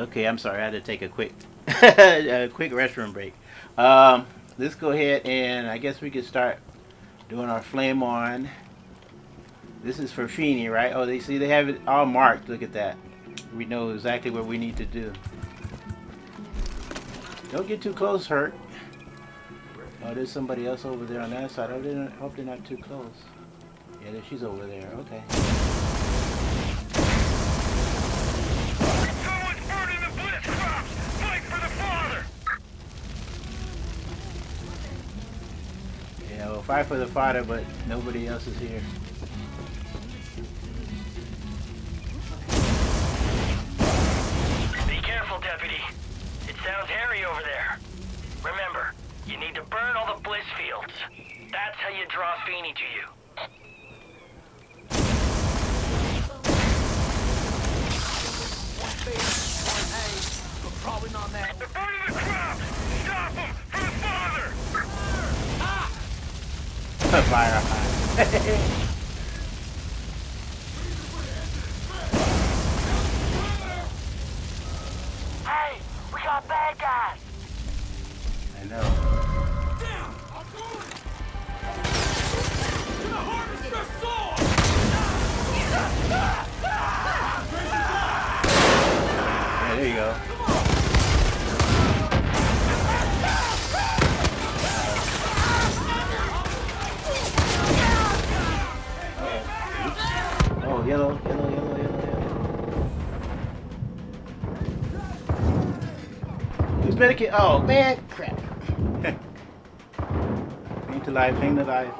Okay, I'm sorry. I had to take a quick, a quick restroom break. Um, let's go ahead and I guess we could start doing our flame on. This is for Feeney, right? Oh, they see they have it all marked. Look at that. We know exactly what we need to do. Don't get too close, Hurk. Oh, there's somebody else over there on that side. I hope they're not too close. Yeah, she's over there. Okay. Fight for the father, but nobody else is here. Be careful, deputy. It sounds hairy over there. Remember, you need to burn all the bliss fields. That's how you draw Feeney to you. Probably not that. They're burning the crops! Stop them! For the father! Fire. Hey, we got bad guys! I know. Oh, man, crap. paint to life, paint to life.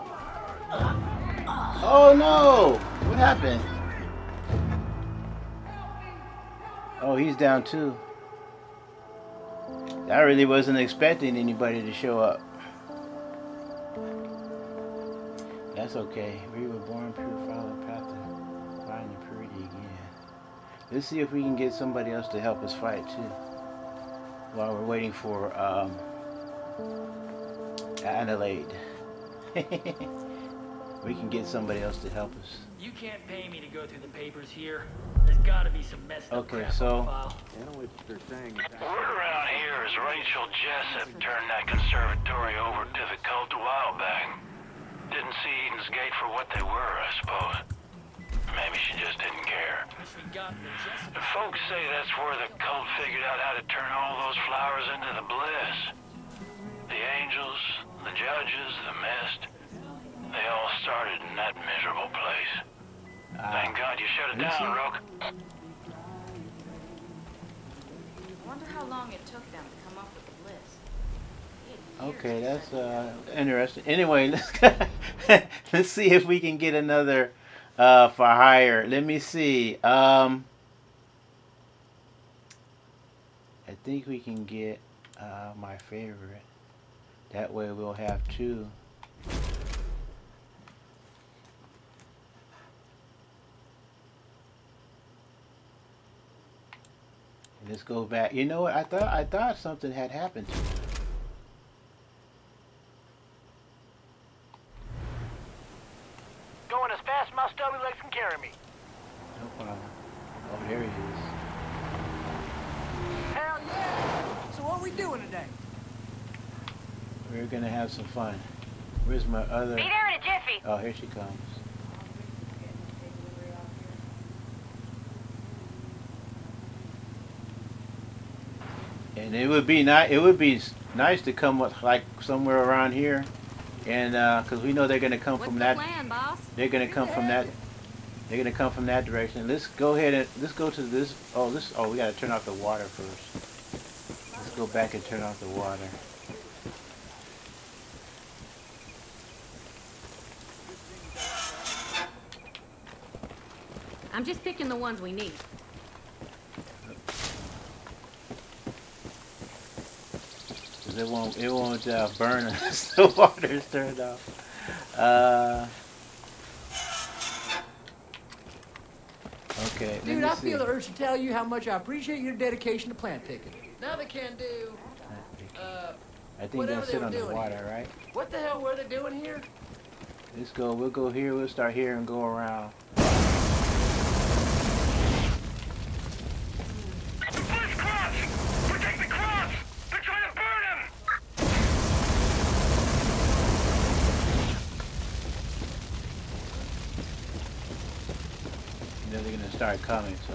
Oh, no! What happened? Oh, he's down too. I really wasn't expecting anybody to show up. That's okay. We were born pure, follow the path to find the purity again. Let's see if we can get somebody else to help us fight too. While we're waiting for um, Adelaide. we can get somebody else to help us. You can't pay me to go through the papers here. There's gotta be some messed up Okay, crap so- on file. Word around here is Rachel Jessup turned that conservatory over to the cult a while back. Didn't see Eden's Gate for what they were, I suppose. Maybe she just didn't care. Wish we got the Jessup. The folks say that's where the cult figured out how to turn all those flowers into the bliss. The angels, the judges, the mist, they all started in that miserable place. Thank God you shut it down, see. Rook. Wonder how long it took them to come up with the bliss. He had years Okay, that's uh, interesting. Anyway, let's let's see if we can get another uh, for hire. Let me see. Um, I think we can get uh, my favorite. That way we'll have two. Let's go back. You know what? I thought I thought something had happened to me. Going as fast as my stubby legs can carry me. No problem. Oh, there he is. Hell yeah! So what we doing today? We're gonna have some fun. Where's my other? Be there in a jiffy. Oh, here she comes. And it would be nice. It would be nice to come with like somewhere around here, and uh, because we know they're gonna come What's from the that. plan, boss? They're gonna come from that. They're gonna come from that direction. Let's go ahead and let's go to this. Oh, this. Oh, we gotta turn off the water first. Let's go back and turn off the water. I'm just picking the ones we need. Cause it won't it won't uh, burn unless the water's turned off. Uh, okay. Dude, I see. feel the urge to tell you how much I appreciate your dedication to plant picking. Now they can do, uh, I think whatever that's they it were on the doing water, right? what the hell were they doing here? Let's go. We'll go here. We'll start here and go around. Blitz crops! You know they're gonna start coming, so.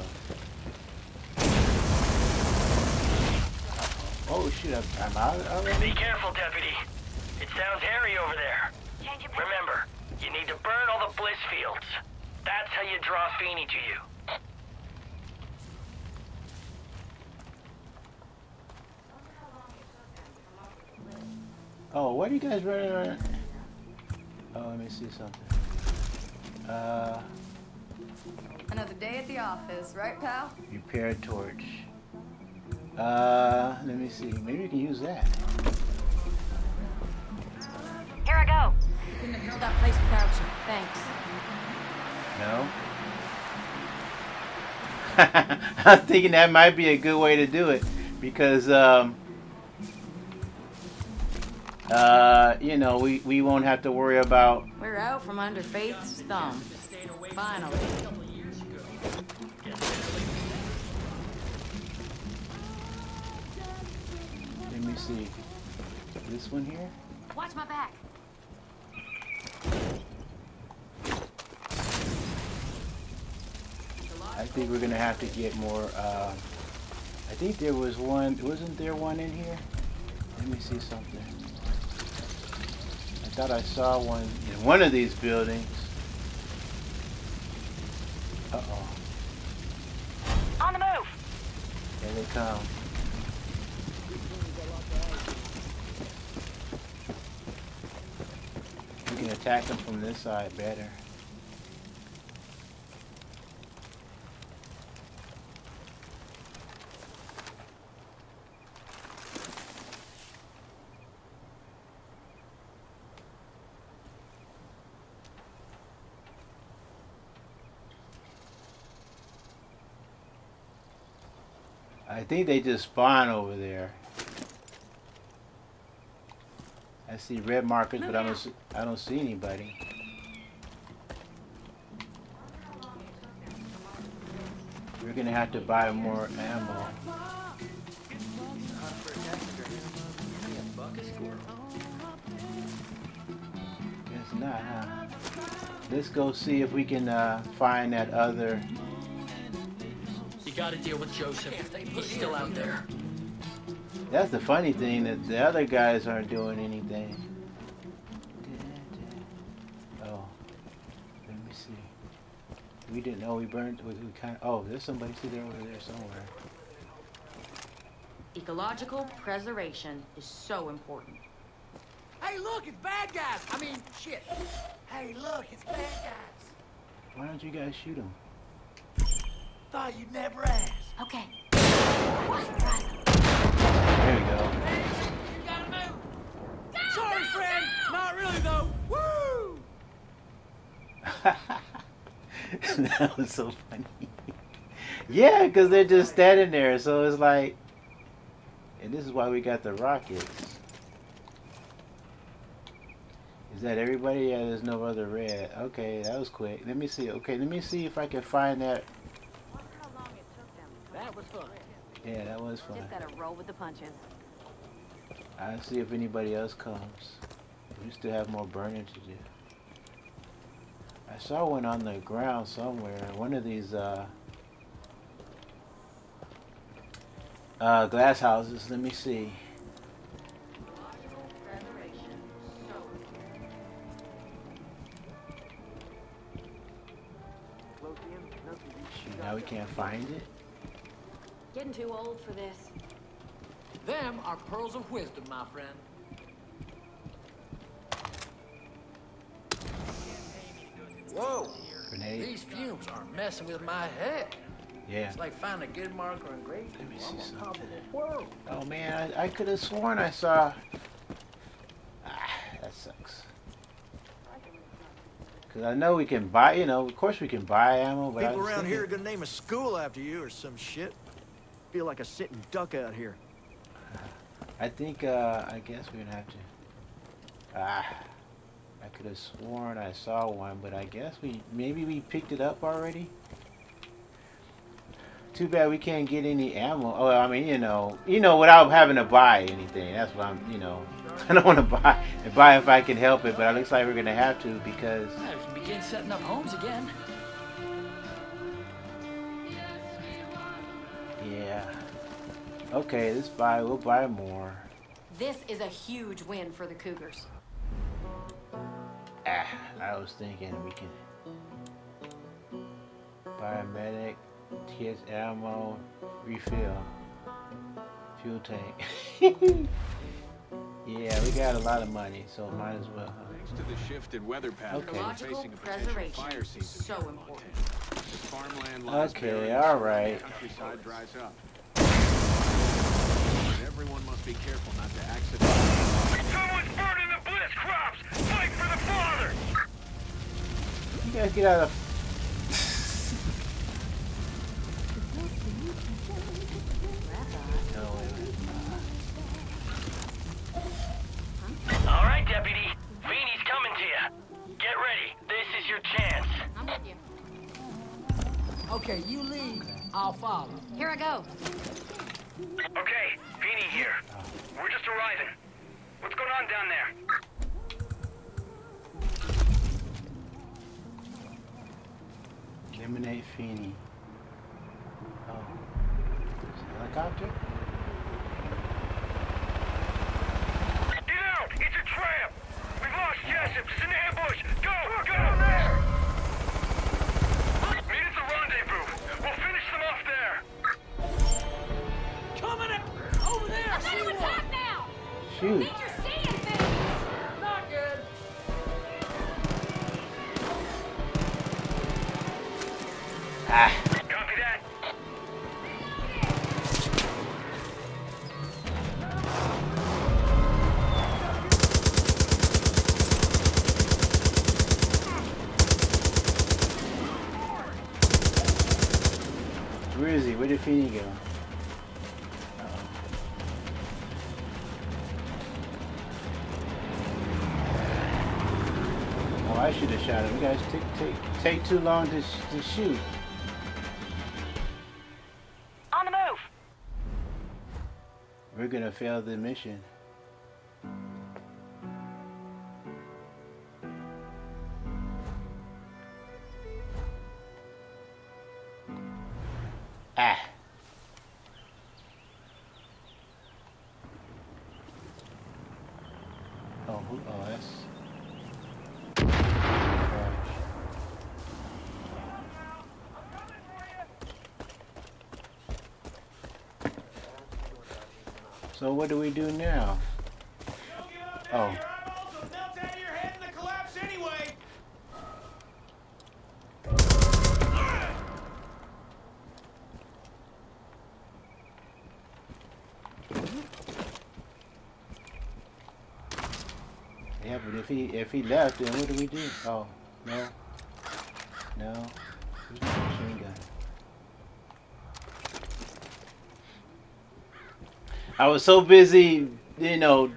Oh shoot, I'm, I'm out already? Be careful, deputy. It sounds hairy over there. Remember, you need to burn all the bliss fields. That's how you draw Feeney to you. Oh, what are you guys running around? Oh, let me see something. Uh, Another day at the office, right, pal? repair torch. Uh, let me see. Maybe you can use that. Here I go. Couldn't have held that place without you. Thanks. No? I'm thinking that might be a good way to do it because, um, uh, you know, we, we won't have to worry about. We're out from under Faith's thumb. Finally. Let me see. This one here? Watch my back. I think we're gonna have to get more. Uh, I think there was one. Wasn't there one in here? Let me see something. I thought I saw one in one of these buildings. Uh oh. On the move. Here they come. We can attack them from this side better. I think they just spawn over there. I see red markers, but I don't see, I don't see anybody. We're gonna have to buy more ammo. It's not, huh? Let's go see if we can uh, find that other. You gotta deal with Joseph. He's still out there. That's the funny thing that the other guys aren't doing anything. Oh, let me see. We didn't know we burned. We, we kind of. Oh, there's somebody sitting over there somewhere. Ecological preservation is so important. Hey, look, it's bad guys. I mean, shit. Hey, look, it's bad guys. Why don't you guys shoot them? Thought you'd never ask. Okay. There we go. You gotta move. Sorry, friend. Not really, though. Woo! that was so funny. yeah, because they're just standing there, so it's like. And this is why we got the rockets. Is that everybody? Yeah, there's no other red. Okay, that was quick. Let me see. Okay, let me see if I can find that. Wonder how long it took them to come That was fun. Yeah, that was fun. Just gotta roll with the punches. I'll see if anybody else comes. We still have more burning to do. I saw one on the ground somewhere. One of these uh, uh, glass houses. Let me see. Shoot, now we can't find it. Getting too old for this. Them are pearls of wisdom, my friend. Whoa! Grenade. These fumes are messing with my head. Yeah. It's like finding a good marker in great. Let me see something. of the world. Oh man, I, I could have sworn I saw. Ah, that sucks. Cause I know we can buy, you know, of course we can buy ammo, but I People was around here are gonna name a school after you or some shit. Feel like a sitting duck out here. I think, uh, I guess we're gonna have to. Ah, I could have sworn I saw one, but I guess we maybe we picked it up already. Too bad we can't get any ammo. Oh, I mean, you know, you know, without having to buy anything. That's what I'm, you know, I don't want to buy buy if I can help it, but it looks like we're gonna have to because Yeah, we can begin setting up homes again. Okay, let's buy. We'll buy more. This is a huge win for the Cougars. Ah, I was thinking we can buy a medic, TS ammo, refill, fuel tank. yeah, we got a lot of money, so might as well. Thanks to the shift in weather patterns, Okay. we're facing a potential fire season so important. Montana. Farmland lies Okay, bare and all the. Countryside dries up. But everyone must be careful not to accidentally. Someone's burning the bliss crops! Fight for the father! You guys get out of. Okay, you lead. I'll follow. Here I go. Okay, Feeney here. We're just arriving. What's going on down there? Eliminate Feeney. Oh. It's a helicopter? Take too long to, sh- to shoot. On the move. We're gonna fail the mission. So what do we do now? Oh. Yeah, but if he if he left, then what do we do? Oh, no, no, Who's the machine gun. I was so busy, you know,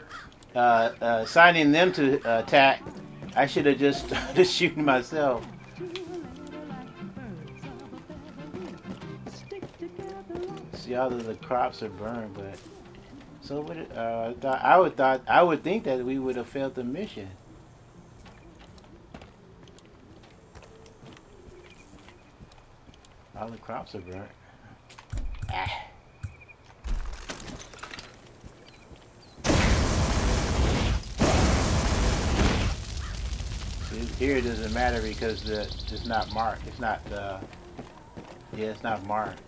uh, uh, signing them to attack. I should have just started shooting myself. See, all of the crops are burned, but so would it- Uh, I would thought I would think that we would have failed the mission. All the crops are burnt. Ah. See, Here it doesn't matter because the it's not marked. It's not uh yeah, it's not marked.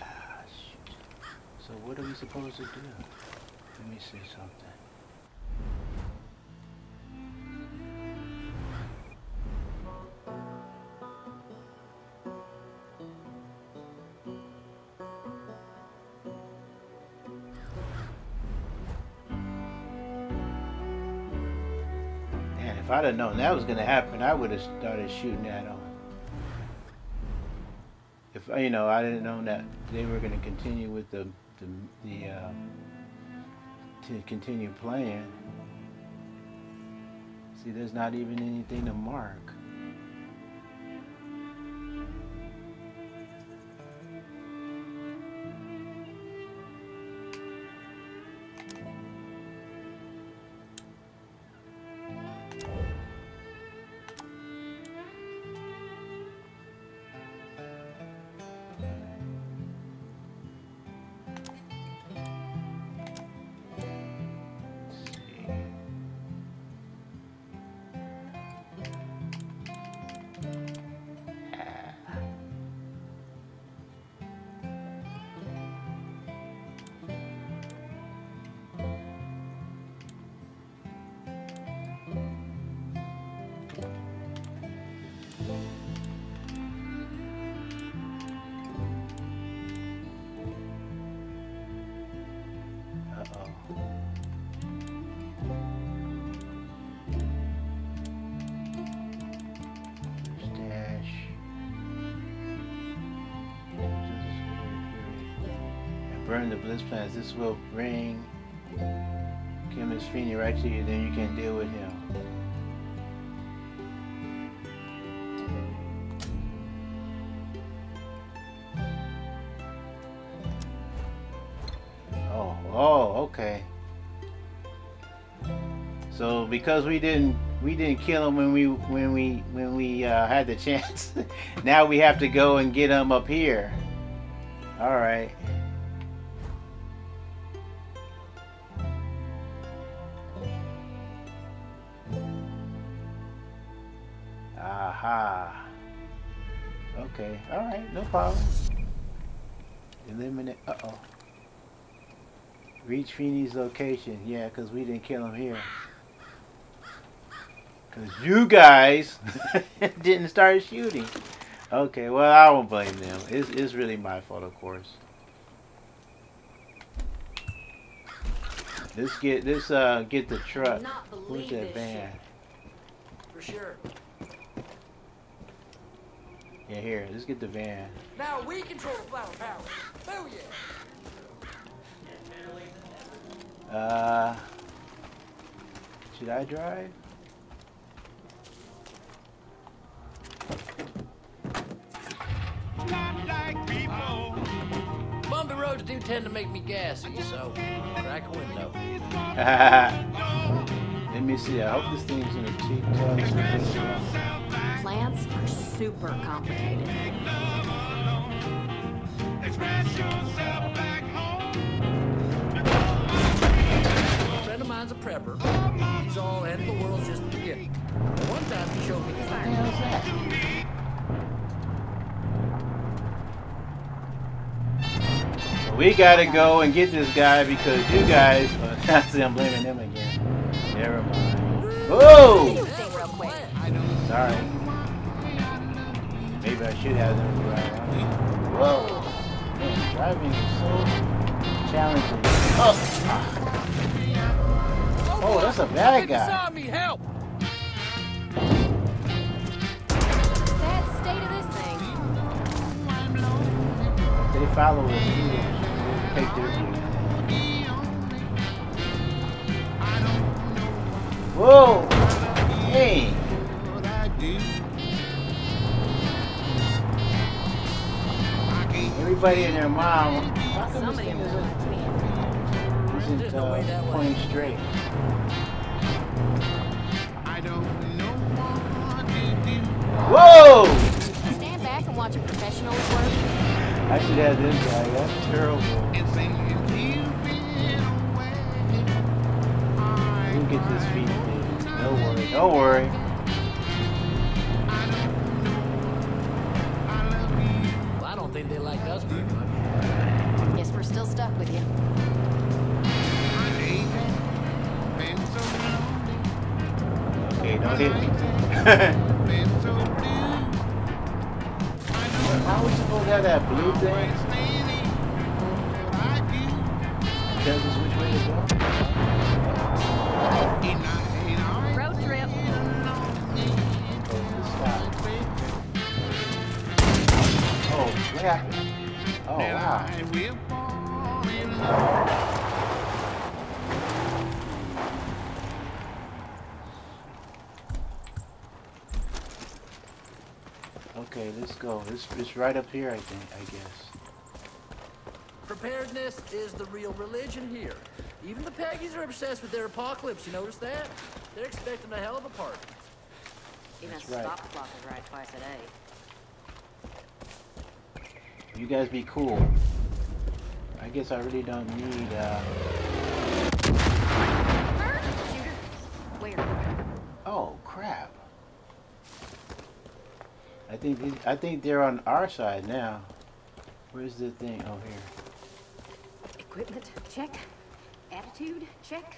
Ah. So what are we supposed to do? Let me see something. I'd have known that was gonna happen, I would have started shooting at them. If you know, I didn't know that they were gonna continue with the the, the uh, to continue playing. See, there's not even anything to mark. Burn the bliss plants. This will bring Chemist Feeney right to you, then you can deal with him. Oh, oh, okay. So because we didn't we didn't kill him when we when we when we uh, had the chance, now we have to go and get him up here. All right. Reach Feeney's location. Yeah, because we didn't kill him here. Because you guys didn't start shooting. Okay, well, I won't blame them. It's, it's really my fault, of course. Let's get this uh get the truck. Who's that van? For sure. Yeah, here. Let's get the van. Now we control the flower power. Oh yeah. Uh, should I drive? Bumpy roads do tend to make me gassy, so crack a window. Let me see. I hope this thing's in a cheap. Plants are super complicated. A of mine's a prepper. He's all end of the world's just the beginning. One time he showed me the fire. We gotta go and get this guy because you guys. I see, I'm blaming them again. Never mind. Whoa! Thing real quick. Sorry. Maybe I should have them drive. Whoa! Man, driving is so challenging. Oh! Oh, that's a bad guy. Beside me, help! Sad state of this thing. They follow us. We take this way. Whoa! Hey! Everybody and their mom. How come this Somebody thing isn't, reminds me. Isn't There's no way that uh, way. pointing straight? Whoa! Stand back and watch a professional work. I should have this guy. That's terrible. We'll get this feet fixed. Don't worry. Don't worry. Well, I don't think they liked us very much. Guess we're still stuck with you. Hit me. How are we supposed to have that blue thing? Okay, let's go. It's, it's right up here, I think, I guess. Preparedness is the real religion here. Even the Peggies are obsessed with their apocalypse, you notice that? They're expecting a hell of a party. Even That's a right. stop clock is right twice a day. You guys be cool. I guess I really don't need, uh... Where? Oh, crap. I think these, I think they're on our side now. Where's the thing? Oh, here. Equipment, check. Attitude, check.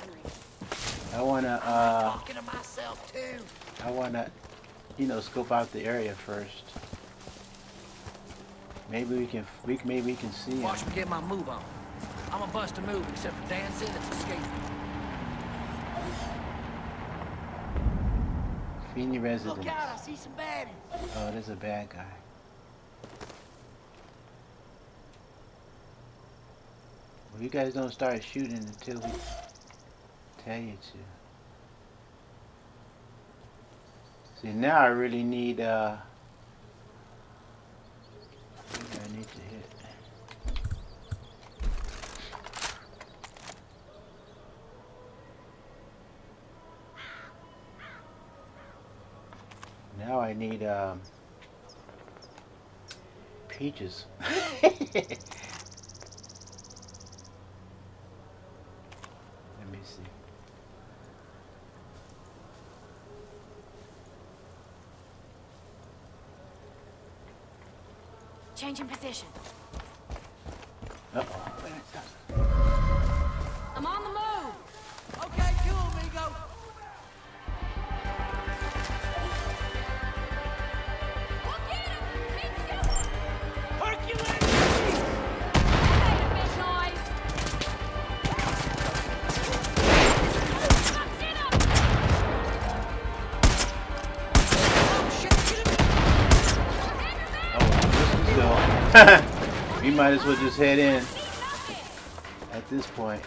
I'm ready. I wanna, uh... Talking to myself, too. I wanna you know, scope out the area first. Maybe we can, we can- maybe we can see him. Watch me get my move on. I'm a bust a move, except for dancing and escaping. Feeney residence. Look out, I see some baddies. Oh, there's a bad guy. Well, you guys don't start shooting until we tell you to. See, now I really need, uh... I need to hit? Now I need, um... Peaches. Let me see. Changing position. Uh-oh. I'm on the move. we might as well just head in at this point.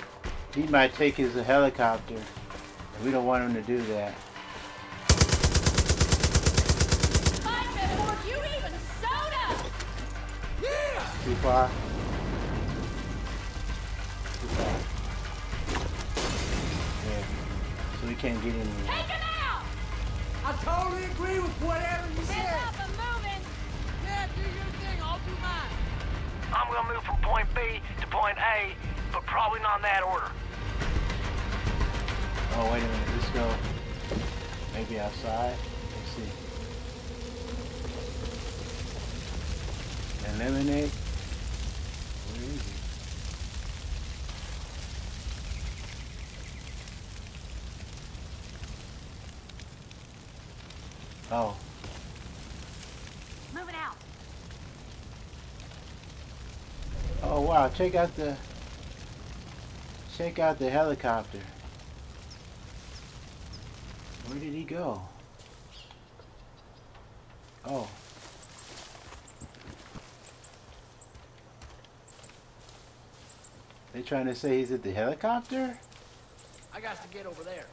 He might take his helicopter, and we don't want him to do that. Mike, before you even soda! Too far? Too far. Yeah. So we can't get in there. Take him out! I totally agree with whatever you said. Point A, but probably not in that order. Oh, wait a minute. Let's go maybe outside. Let's see. Eliminate. Where is he? Oh, Moving out. oh wow! Check out the check out the helicopter. Where did he go? Oh. They trying to say he's at the helicopter? I got to get over there.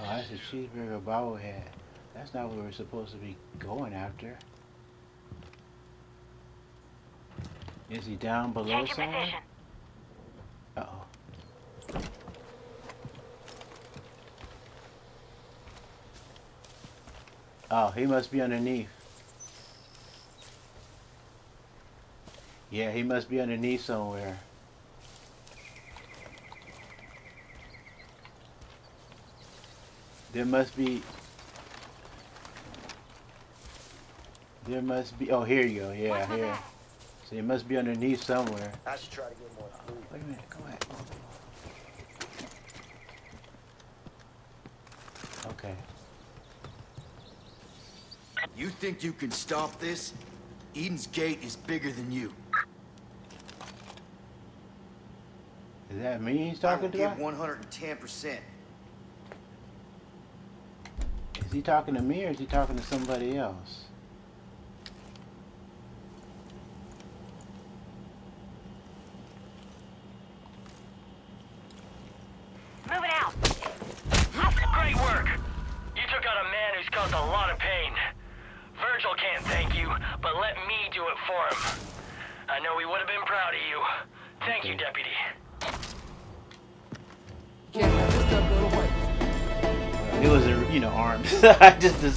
Oh, that's a bobblehead. That's not what we're supposed to be going after. Is he down below somewhere? Uh oh. Oh, he must be underneath. Yeah, he must be underneath somewhere. There must be. There must be. Oh, here you go. Yeah, Watch here. So it must be underneath somewhere. I should try to get more food. Wait a minute. Go ahead. Okay. You think you can stop this? Eden's Gate is bigger than you. Is that me he's I talking will to? give 110%. Is he talking to me or is he talking to somebody else?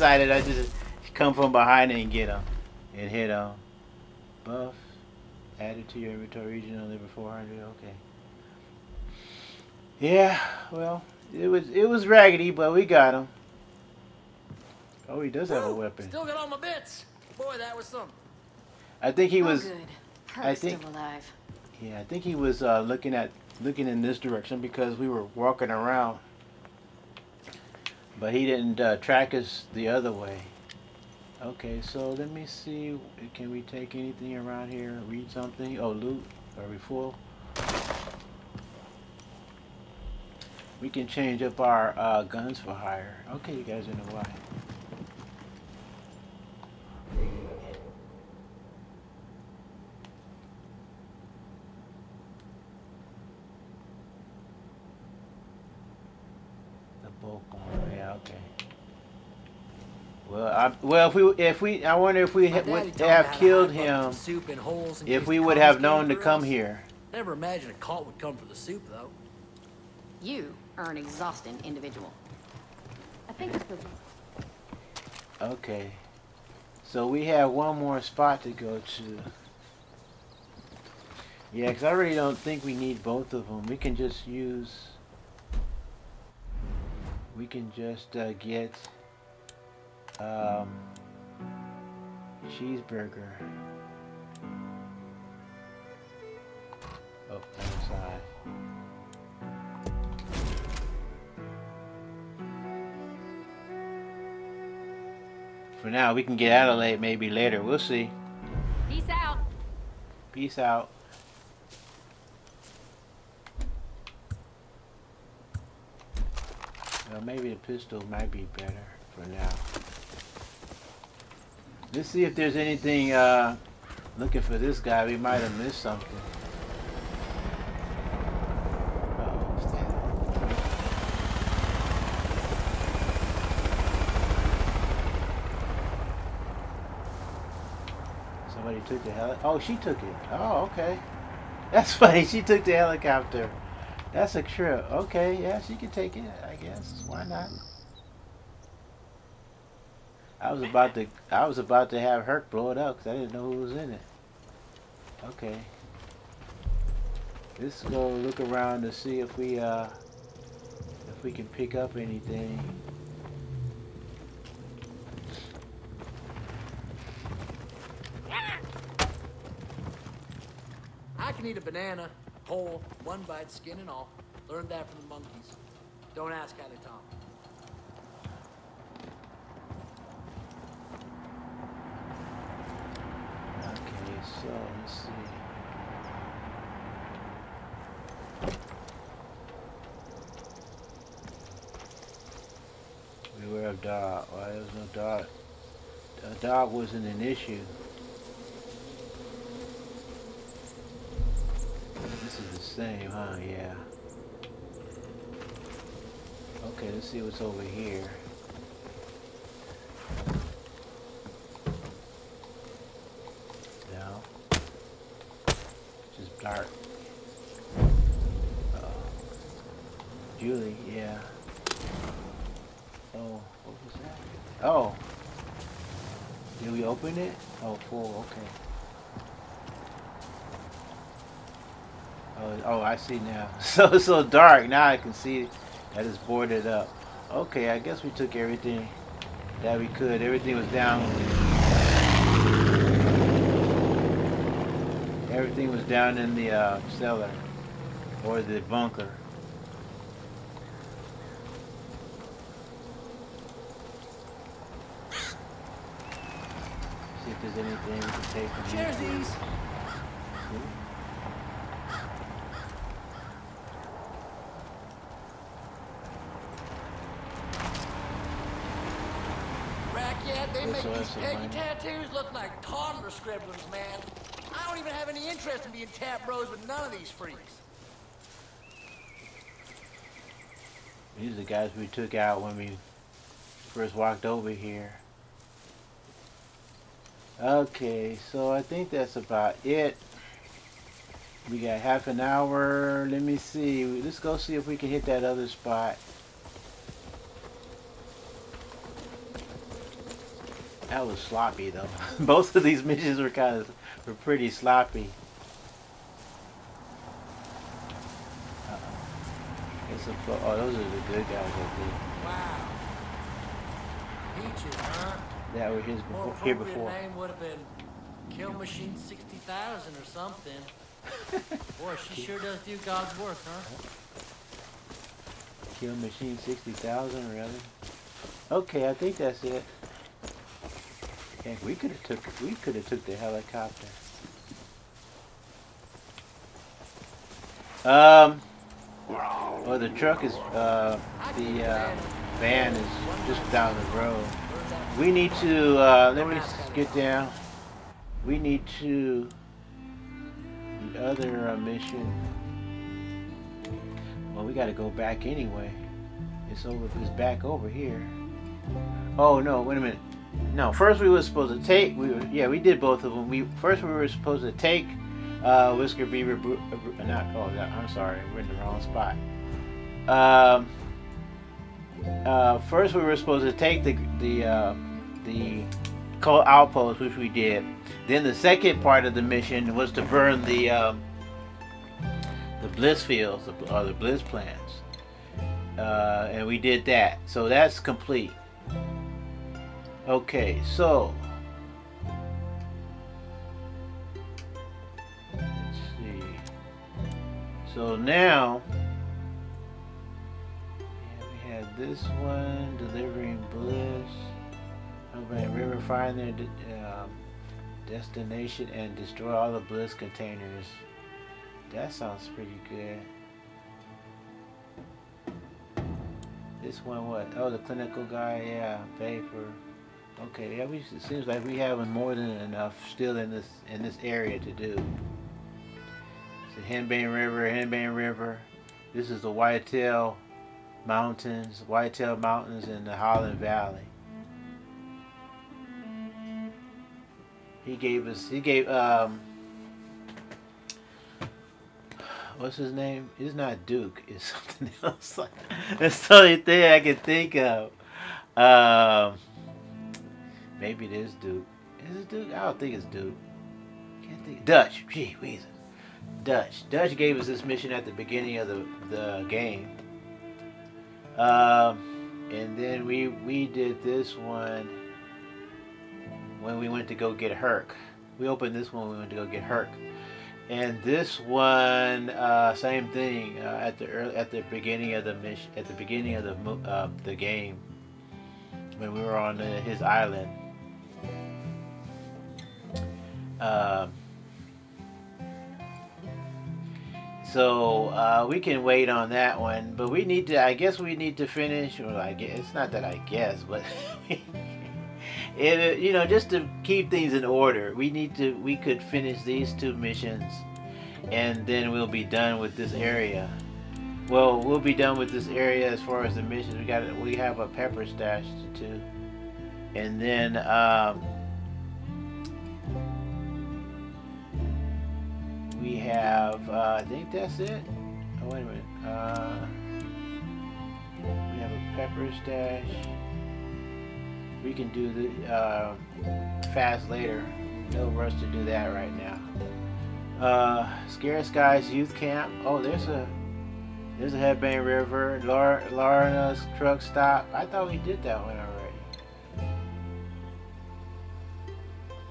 Decided I just come from behind and get him. And hit him. Buff. Added to your inventory region only for 400. Okay. Yeah, well, it was it was raggedy, but we got him. Oh, he does have a weapon. Still got all my bits. Boy, that was something. I think he Oh, was. good. I think- still alive. Yeah, I think he was uh, looking at looking in this direction because we were walking around. But he didn't uh, track us the other way. Okay, so let me see. Can we take anything around here? Read something? Oh, loot. Are we full? We can change up our uh, guns for hire. Okay, you guys know why. The bulk one, yeah, okay. Well, I, well, if we, if we, I wonder if we ha- would have killed him of soup in holes in if we would have known to come here. Never imagined a cult would come for the soup, though. You are an exhausting individual. I think it's the Okay. So we have one more spot to go to. Yeah, because I really don't think we need both of them. We can just use... We can just uh, get... Um, cheeseburger. Oh, other side. For now, we can get out of Adelaide maybe later. We'll see. Peace out. Peace out. Well, maybe the pistol might be better for now. Let's see if there's anything, uh, looking for this guy. We might have missed something. What's? Somebody took the heli- Oh, she took it. Oh, okay. That's funny. She took the helicopter. That's a trip. Okay, yeah, she can take it. I guess. Why not? I was about to. I was about to have Hurk blow it up because I didn't know who was in it. Okay. Let's go look around to see if we uh if we can pick up anything. I can eat a banana, whole, one bite, skin and all. Learned that from the monkeys. Don't ask how they taught me. Okay, so let's see. Beware of dog. Why there was no dog? A dog wasn't an issue. This is the same, huh? Yeah. Okay, let's see what's over here. No. Dark. Uh, Julie, yeah. Oh, what was that? Oh. Did we open it? Oh, full, okay. Oh, oh, I see now. So so dark. Now I can see that it's boarded up. Okay, I guess we took everything that we could. Everything was down. Everything was down in the uh, cellar or the bunker. See if there's anything we can take from here. Cheersies! Racket, they This make these have peggy tattoos look like toddler scribblings, man. Don't even have any interest in being tap bros with none of these freaks. These are the guys we took out when we first walked over here. Okay, so I think that's about it. We got half an hour. Let me see. Let's go see if we can hit that other spot. That was sloppy though. Both of these missions were kind of were pretty sloppy. Uh-oh. It's a oh, those are the good guys, I think. Wow. Peaches, huh? that were his before, here before. name would have been Kill Machine 60,000 or something. Boy, she sure does do God's work, huh? Kill Machine 60,000, really? Okay, I think that's it. We could have took we could have took the helicopter. Um, well, the truck is uh, the uh, van is just down the road. We need to uh, let me get down. We need to the other uh, mission. Well, we got to go back anyway. It's over. It's back over here. Oh no! Wait a minute. No, first we were supposed to take. We were yeah, we did both of them. We first we were supposed to take uh, Whisker Beaver. Bru- uh, not oh, I'm sorry, we're in the wrong spot. Um, uh, first we were supposed to take the the uh, the cult outpost, which we did. Then the second part of the mission was to burn the um, the bliss fields or the bliss plants, uh, and we did that. So that's complete. Okay, so let's see. So now yeah, we had this one delivering bliss. Opening river find their de- um, destination and destroy all the bliss containers. That sounds pretty good. This one, what? Oh, the clinical guy, yeah, pay for. Okay, yeah, we, it seems like we have more than enough still in this in this area to do. It's the Henbane River, Henbane River. This is the Whitetail Mountains, Whitetail Mountains in the Holland Valley. He gave us. He gave. Um, what's his name? It's not Duke. It's something else. That's the only thing I can think of. Um, maybe it is Duke. Is it Duke? I don't think it's Duke. Can't think. Dutch. Gee, whiz. Dutch. Dutch gave us this mission at the beginning of the the game. Um, and then we we did this one when we went to go get Hurk. We opened this one when we went to go get Hurk. And this one, uh, same thing uh, at the early, at the beginning of the mission, at the beginning of the uh, the game, when we were on uh, his island. Um, so uh, we can wait on that one, but we need to. I guess we need to finish. Or I guess it's not that I guess, but it, you know, just to keep things in order, we need to. We could finish these two missions, and then we'll be done with this area. Well, we'll be done with this area as far as the missions. We got. We have a pepper stash too, and then. Um, we have. Uh, I think that's it. Oh wait a minute. Uh, we have a pepper stash. We can do the uh, fast later. No rush to do that right now. Uh, Scare Skies Youth Camp. Oh, there's a there's a Henbane River. Lar- Lorna's truck stop. I thought we did that one already.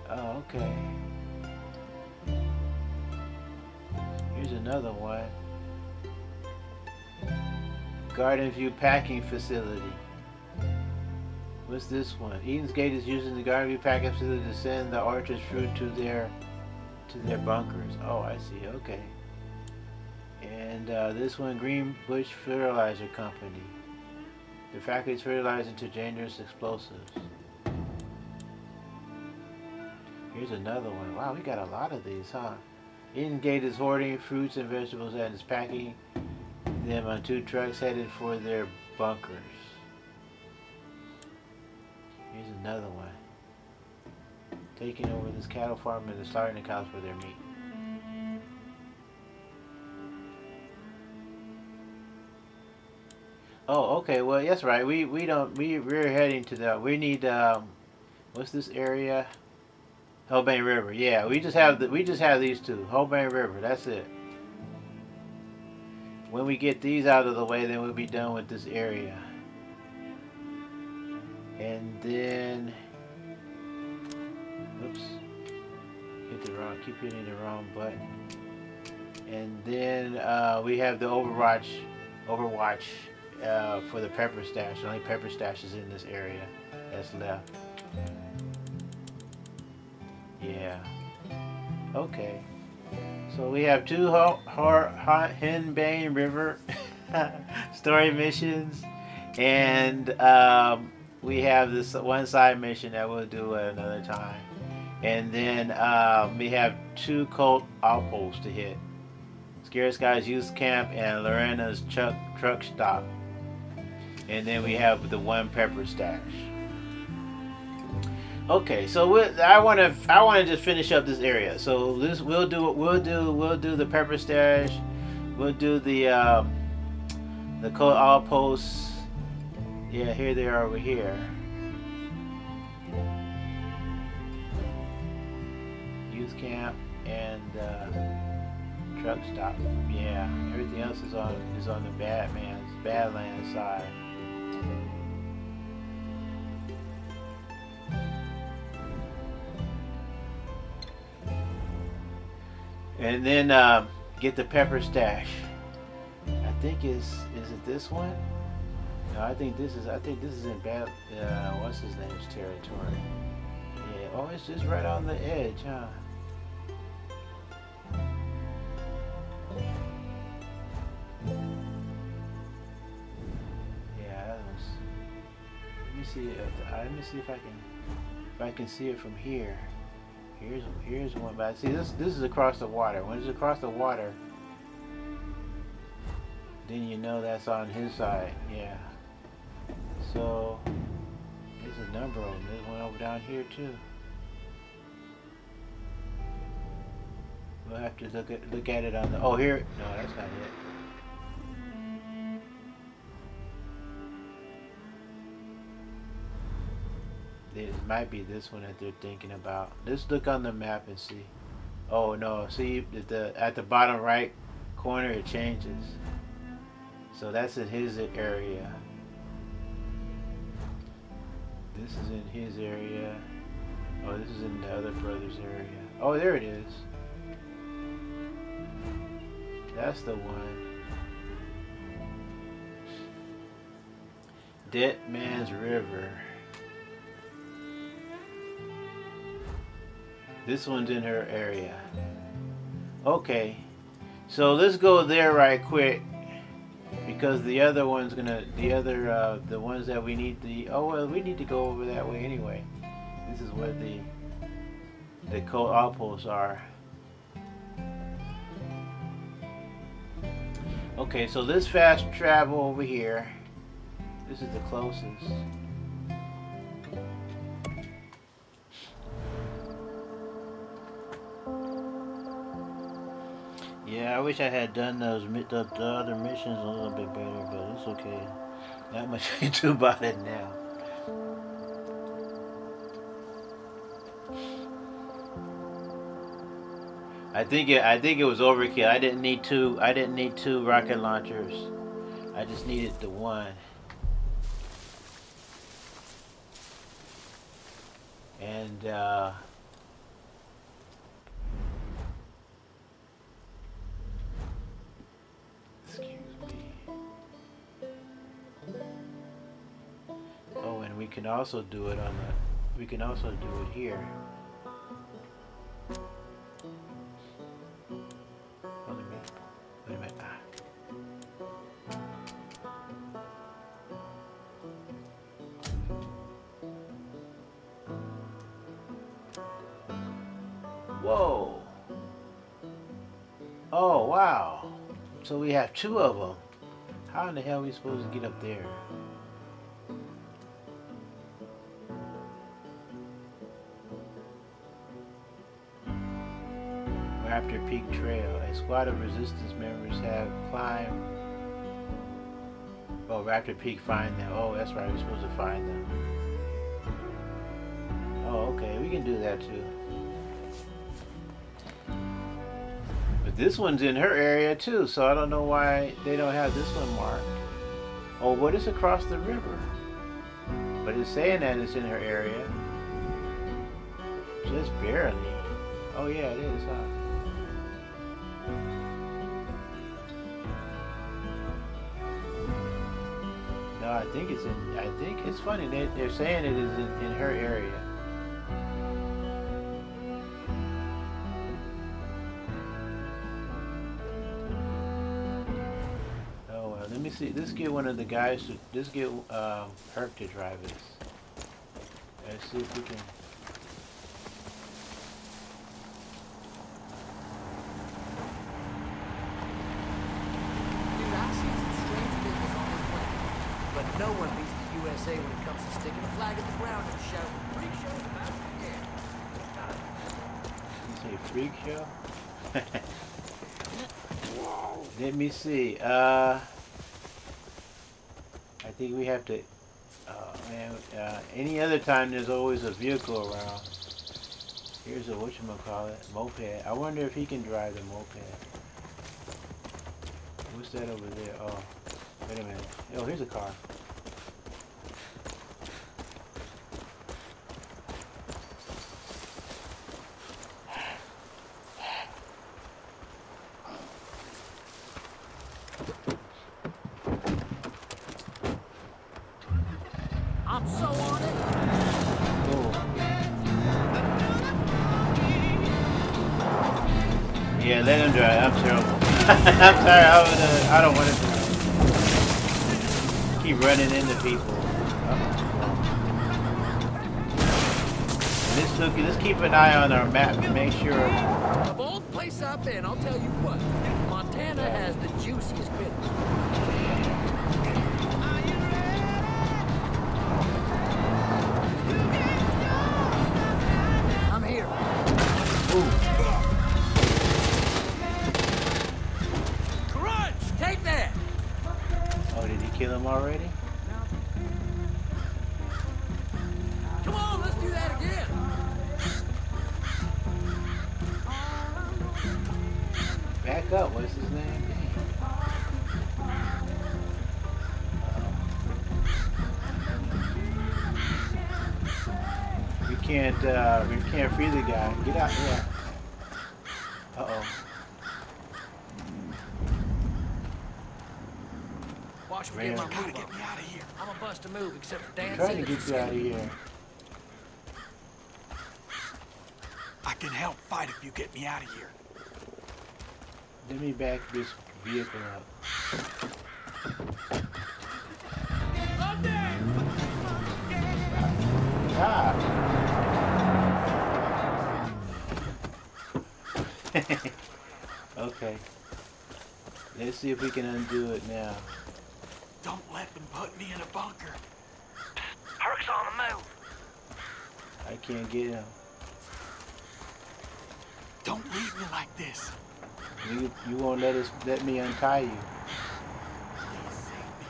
Oh, okay. Here's another one. Garden View Packing Facility. What's this one? Eden's Gate is using the Garden View Packing Facility to send the orchard's fruit to their to their bunkers. Oh, I see. Okay. And uh, this one, Green Bush Fertilizer Company. The factory's fertilizing to dangerous explosives. Here's another one. Wow, we got a lot of these, huh? Eden Gate is hoarding fruits and vegetables and is packing them on two trucks headed for their bunkers. Here's another one. Taking over this cattle farm and starting the cows for their meat. Oh, okay. Well, that's right. We we don't we we're heading to the we need um what's this area? Holbane River. Yeah, we just have the, we just have these two. Holbane River. That's it. When we get these out of the way, then we'll be done with this area. And then, oops, hit the wrong, keep hitting the wrong button. And then uh, we have the Overwatch, Overwatch uh, for the pepper stash. The only pepper stash is in this area that's left. Yeah. Okay. So we have two Ho- Ho- Ho- Henbane River story missions, and um, we have this one side mission that we'll do at another time. And then um, we have two cult outposts to hit. Scary Skies Youth Camp and Lorena's truck, truck stop. And then we have the one pepper stash. Okay, so I want to I want to just finish up this area. So this we'll do we'll do we'll do the pepper stash. We'll do the um, the cult outposts. Yeah, here they are over here. Youth camp and uh, truck stop. Yeah, everything else is on is on the Batman's Badlands side. And then uh, get the pepper stash. I think is is it this one? No, I think this is I think this is in bad uh, what's his name's territory. Yeah, oh it's just right on the edge, huh? Yeah, let me see if, uh, let me see if I can if I can see it from here. Here's here's one, but see this this is across the water. When it's across the water, then you know that's on his side. Yeah. So there's a number of them. There's one over down here too. We'll have to look at look at it on the. Oh here, no, that's not it. It might be this one that they're thinking about. Let's look on the map and see. Oh no, see the, at the bottom right corner it changes. So that's in his area. This is in his area. Oh, this is in the other brother's area. Oh, there it is. That's the one. Dead Man's River. This one's in her area. Okay. So let's go there right quick. Because the other one's gonna, the other, uh, the ones that we need the, oh well, we need to go over that way anyway. This is where the, the cult outposts are. Okay, so let's fast travel over here. This is the closest. Yeah, I wish I had done those the, the other missions a little bit better, but it's okay. Not much I can do about it now. I think it. I think it was overkill. I didn't need two. I didn't need two rocket launchers. I just needed the one. And uh, we can also do it on the. We can also do it here. Ah. Whoa. Oh, wow. So we have two of them. How in the hell are we supposed to get up there? Raptor Peak Trail. A squad of resistance members have climbed. Oh, Raptor Peak find them. Oh, that's right. We're supposed to find them. Oh, okay. We can do that too. But this one's in her area too, so I don't know why they don't have this one marked. Oh, what is across the river? But it's saying that it's in her area. Just barely. Oh yeah, it is, huh? No, I think it's in. I think it's funny. They, they're saying it is in, in her area. Oh well, let me see. Let's get one of the guys. To, let's get uh, Hurk to drive this. Let's see if we can. Dude, I've seen some strange business on this planet. But no one beats the USA when it comes to sticking a flag in the ground and shouting, freak show about yeah. You say freak show? Let me see. Uh, I think we have to. Oh man. Uh, any other time, there's always a vehicle around. Here's a whatchamacallit, moped. I wonder if he can drive the moped. What's that over there? Oh, wait a minute. Oh, here's a car. I'm sorry. I, would, uh, I don't want to keep running into people. Let's look. Let's keep an eye on our map to make sure. Of all the places already? Get out of here. I can help fight if you get me out of here. Let me back this vehicle up. Ah. Stop. okay. Let's see if we can undo it now. Don't let them put me in a bunker. Hurk's on the move. I can't get him. Don't leave me like this. You you won't let us let me untie you. Please save me.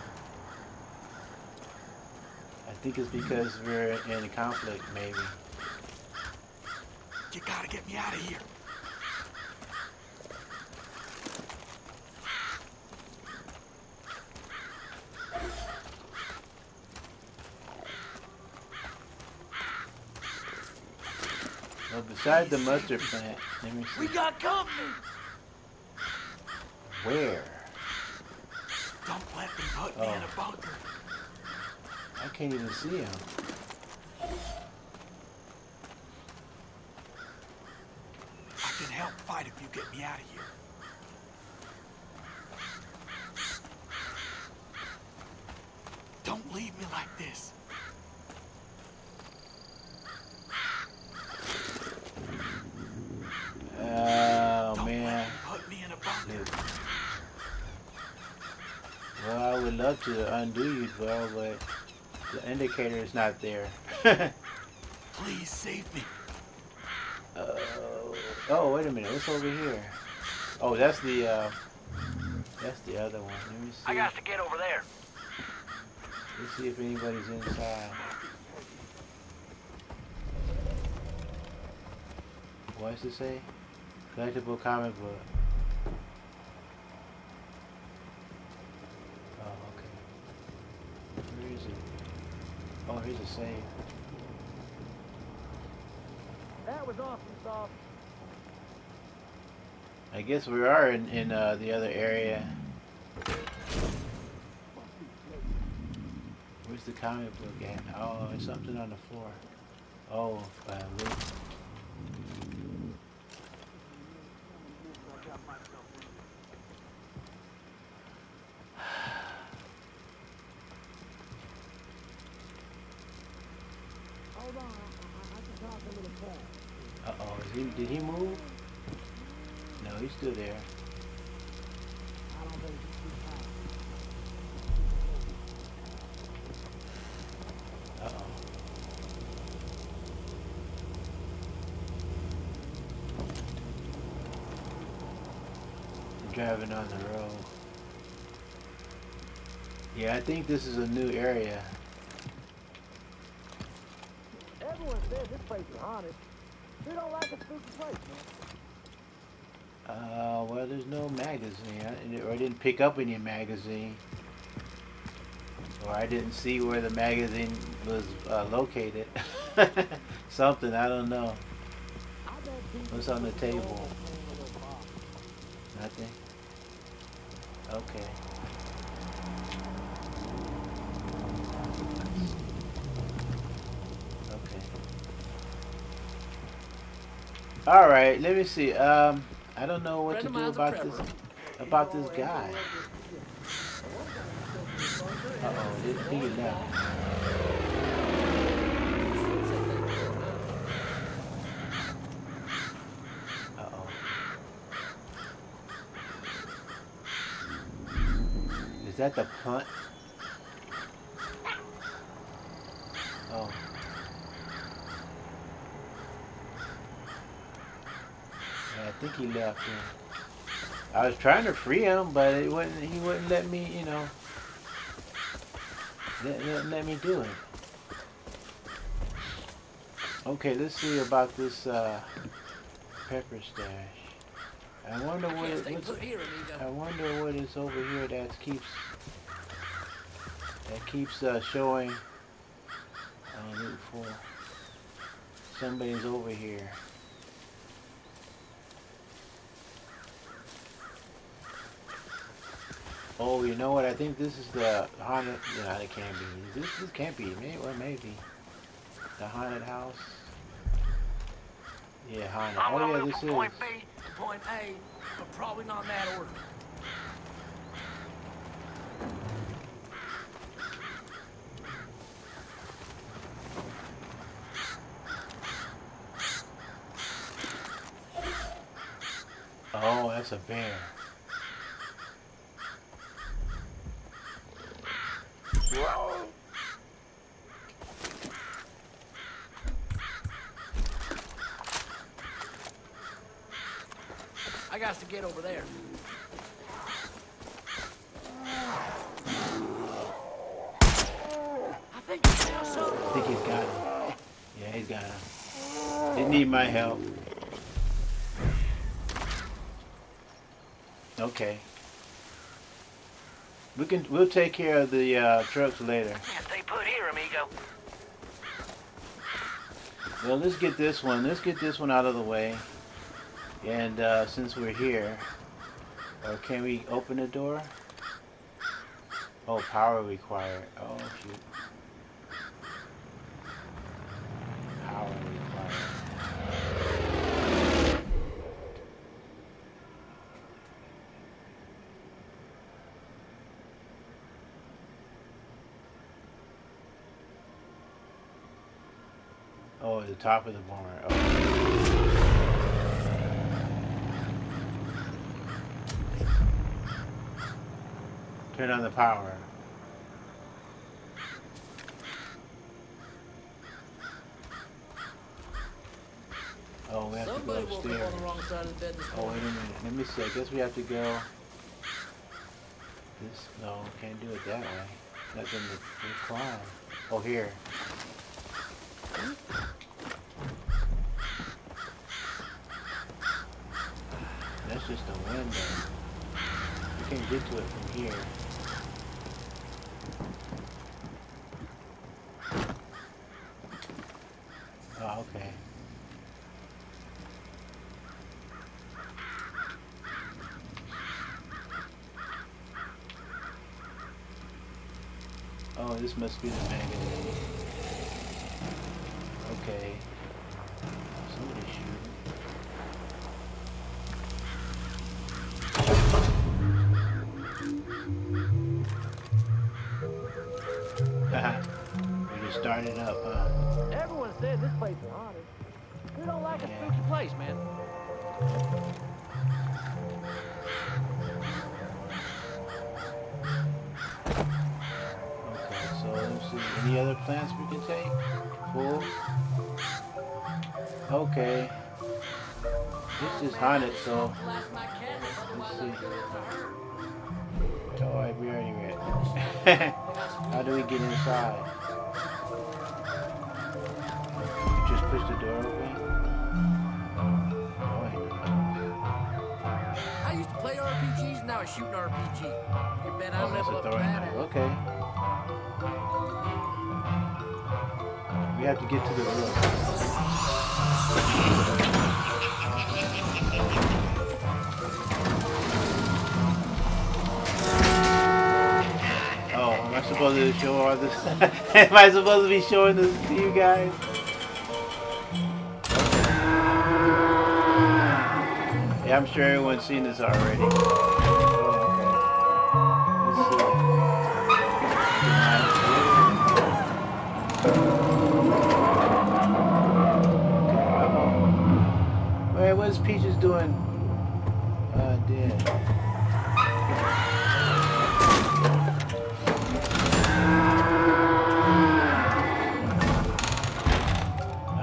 I think it's because we're in a conflict, maybe. You gotta get me out of here. Beside the mustard plant, let me see. We got company. Where? Don't let them put me in a oh. bunker. I can't even see him. I can help fight if you get me out of here. Don't leave me like this. Oh Don't man. let them put me in a bunker. Well, I would love to undo you, well, but the indicator is not there. Please save me. oh, oh, wait a minute. What's over here? Oh, that's the uh, that's the other one. Let me see. I got to get over there. Let's see if anybody's inside. What's it say? Collectible comic book. Oh, okay. Where is it? Oh, here's a save. That was awesome, soft. I guess we are in, in uh, the other area. Where's the comic book at? Oh, it's something on the floor. Oh, uh, look. Uh oh, is did he move? No, he's still there. Oh. Driving on the road. Yeah, I think this is a new area. Everyone says this place is haunted. Who don't like a spooky place, man? Uh, well, there's no magazine. I, or I didn't pick up any magazine. Or I didn't see where the magazine was uh, located. Something, I don't know. What's on the table? Nothing? Okay. All right, let me see. Um, I don't know what to do about this about this guy. Uh oh, he he left. Uh oh. Is that the punt? Oh. Yeah, I think he left. Yeah. I was trying to free him, but it wouldn't. He wouldn't let me. You know. Let, let, let me do it. Okay, let's see about this uh, pepper stash. I wonder what it, what's, here, I wonder what is over here that keeps that keeps uh, showing on Route 4. Somebody's over here. Oh, you know what? I think this is the haunted. No, it can't be. This this can't be. Maybe or maybe the haunted house. Yeah, haunted. Oh yeah, this from is. point B to point A, but probably not in that order. Oh, that's a bear. I got to get over there. I think I smell I think he's got him. Yeah, he's got him. Didn't need my help. Okay. We can. We'll take care of the uh, trucks later. Stay put here, amigo. Well, let's get this one. Let's get this one out of the way. And uh, since we're here, uh, can we open the door? Oh, power required. Oh shoot. Power required. Oh, the top of the barn. Oh. Turn on the power. Oh, we have Somebody to go woke up on upstairs. the wrong side of the bed this Oh, wait a minute. Let me see. I guess we have to go. This no, can't do it that way. Nothing to, to climb. Oh, here. That's just a window. You can't get to it from here. Okay. Oh, this must be the magazine. Okay. This is haunted, so Last my cabinet, otherwise Let's see. do it for her. Alright, we already read. How do we get inside? You just push the door open? I used to play RPGs, now I shoot an RPG. You bet I Oh, that's level a up throwing knife. Okay. We have to get to the roof. Oh, am I supposed to show all this? am I supposed to be showing this to you guys? Yeah, I'm sure everyone's seen this already. Doing? Uh,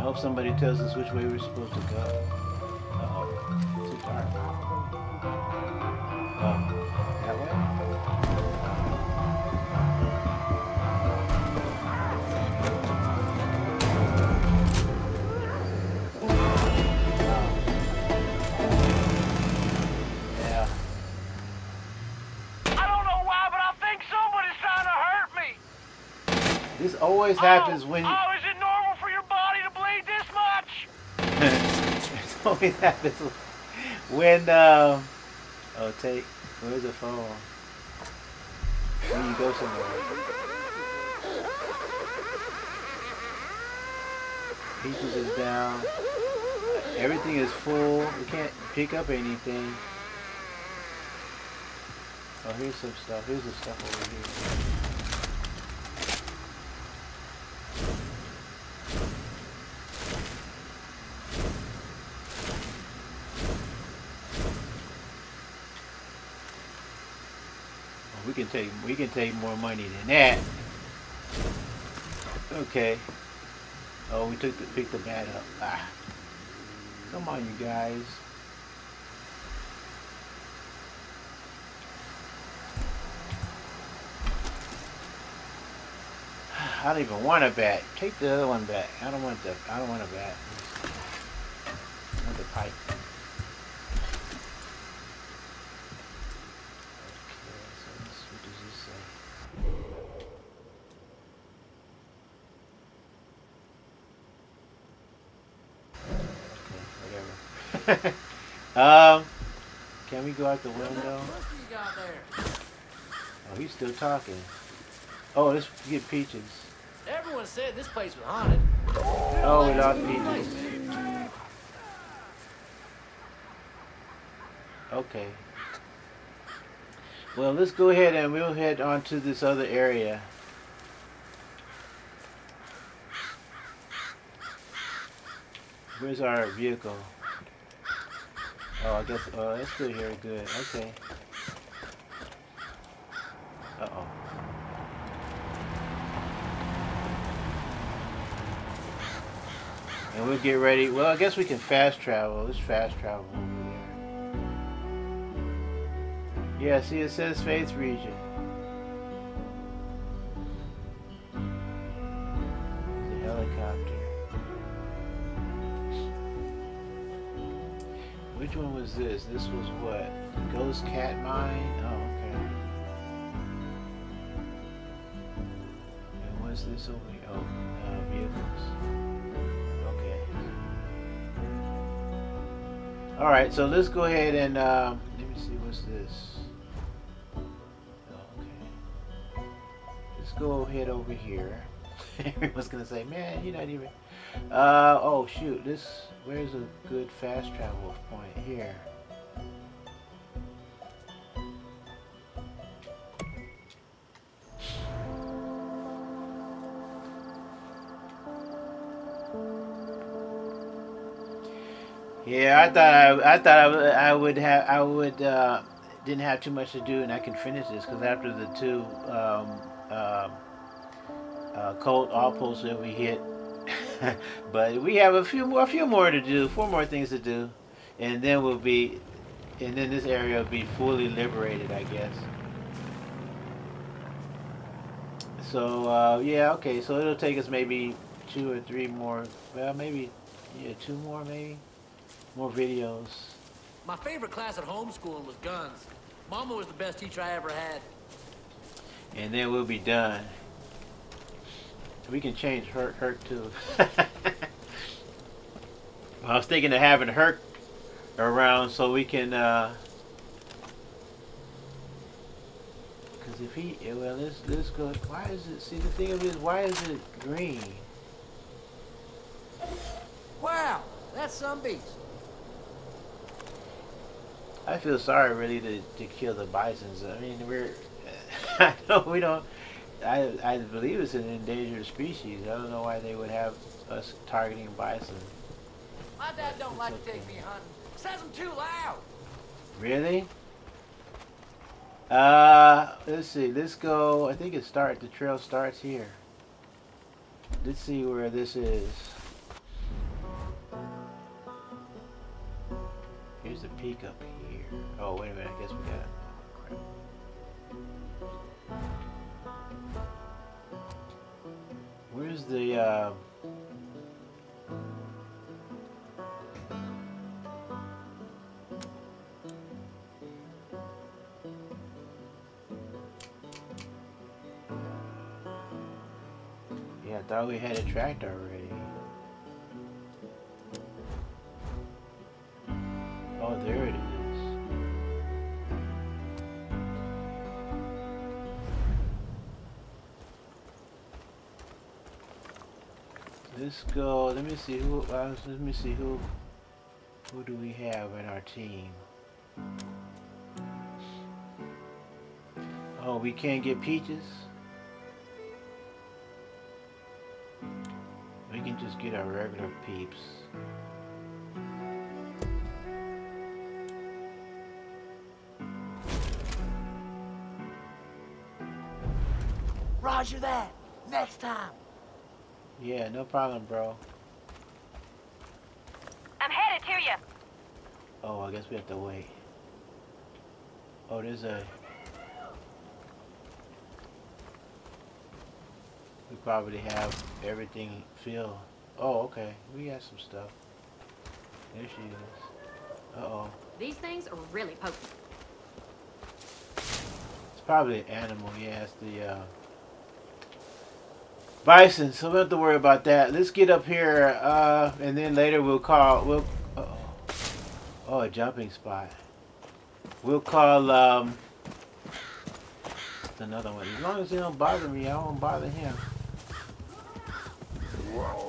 hope somebody tells us which way we're supposed to go. Always happens when you... Oh, is it normal for your body to bleed this much? it always happens when um oh take where's the phone? When you go somewhere. Peaches is down. Everything is full. We can't pick up anything. Oh here's some stuff. Here's the stuff over here We can take we can take more money than that. Okay. Oh, we took the picked the bat up. Ah. Come on, you guys. I don't even want a bat. Take the other one back. I don't want the. I don't want a bat. I want the pipe. Okay, so this, what does this say? Okay, whatever. um, can we go out the window? What you got there? Oh, he's still talking. Oh, let's get peaches. Everyone said this place was haunted. Oh, we lost peaches. Okay. Well, let's go ahead and we'll head on to this other area. Where's our vehicle? Oh, I guess, oh, it's still here. Good. Okay. Uh-oh. And we'll get ready. Well, I guess we can fast travel. Let's fast travel over there. Yeah, see, it says Faith Region. Which one was this? This was what? Ghost Cat Mine? Oh, okay. And what's this over here? Oh, uh, vehicles. Okay. All right, so let's go ahead and um, let me see what's this. Okay, let's go ahead over here. Everyone's gonna say, "Man, you're not even." Uh, oh shoot, this where's a good fast travel point here? Yeah, I thought I, I thought I, would- I would have I would uh, didn't have too much to do and I can finish this because after the two um, um uh, cult outposts that we hit, but we have a few more a few more to do, four more things to do, and then we'll be, and then this area will be fully liberated, I guess. So uh, yeah, okay, so it'll take us maybe two or three more, well maybe yeah two more maybe. More videos. My favorite class at homeschooling was guns. Mama was the best teacher I ever had. And then we'll be done. We can change Hurk Hurk too. I was thinking of having Hurk around so we can uh because if he well this this let's why is it see the thing of it is why is it green? Wow, that's some beast. I feel sorry really to, to kill the bisons. I mean we're I know we don't I I believe it's an endangered species. I don't know why they would have us targeting bison. My dad don't like to take me hunting. Says I'm too loud. Really? Uh, let's see. Let's go. I think it start. The trail starts here. Let's see where this is. Here's the peak up here. Oh, wait a minute. I guess we got. Oh, Where's the? Uh, Yeah, I thought we had a tractor already. Oh, there it is. Let's go. Let me see who. Uh, let me see who. Who do we have in our team? Oh, we can't get peaches. We can just get our regular peeps. Roger that. Next time. Yeah, no problem, bro. I'm headed to you. Oh, I guess we have to wait. Oh, there's a... We probably have everything filled. Oh, okay. We got some stuff. There she is. Uh-oh. These things are really potent. It's probably an animal. Yeah, it's the uh, bison. So we don't have to worry about that. Let's get up here, uh, and then later we'll call. We'll. Uh oh. Oh, a jumping spot. We'll call. Um, another one. As long as he don't bother me, I won't bother him. Uh-oh.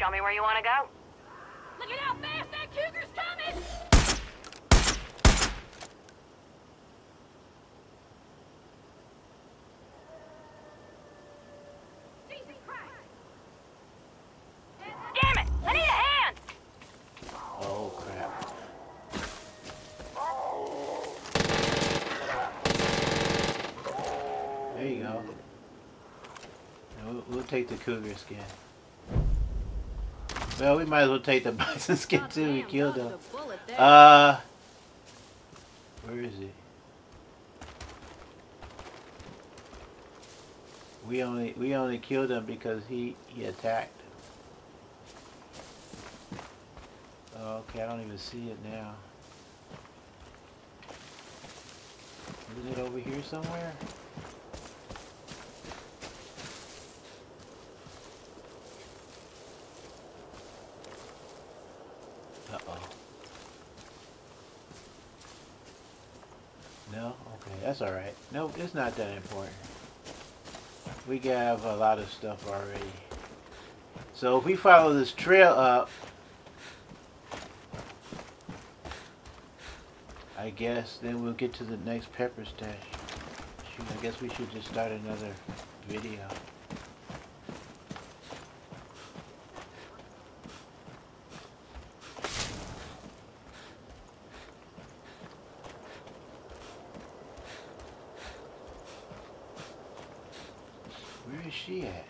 Show me where you want to go. Look at how fast that cougar's coming! Jesus Christ! Damn it! I need a hand! oh crap. There you go. We'll, we'll take the cougar skin. Well, we might as well take the bison skin too. We killed him. Uh, where is he? We only we only killed him because he he attacked. Oh, okay, I don't even see it now. Is it over here somewhere? Uh-oh. No? Okay, that's alright. Nope, it's not that important. We have a lot of stuff already. So if we follow this trail up, I guess then we'll get to the next pepper stash. Shoot, I guess we should just start another video. Where is she at?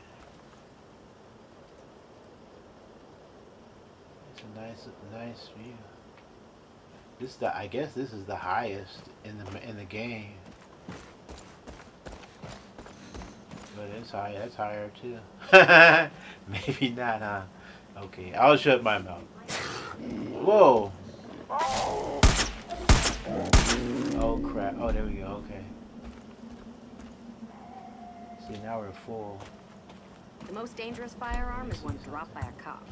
It's a nice, nice view. This is the, I guess this is the highest in the in the game. But it's high. That's higher too. Maybe not, huh? Okay, I'll shut my mouth. Whoa! Oh crap! Oh, there we go. Okay. See, now we're full. The most dangerous firearm is one dropped by a cop.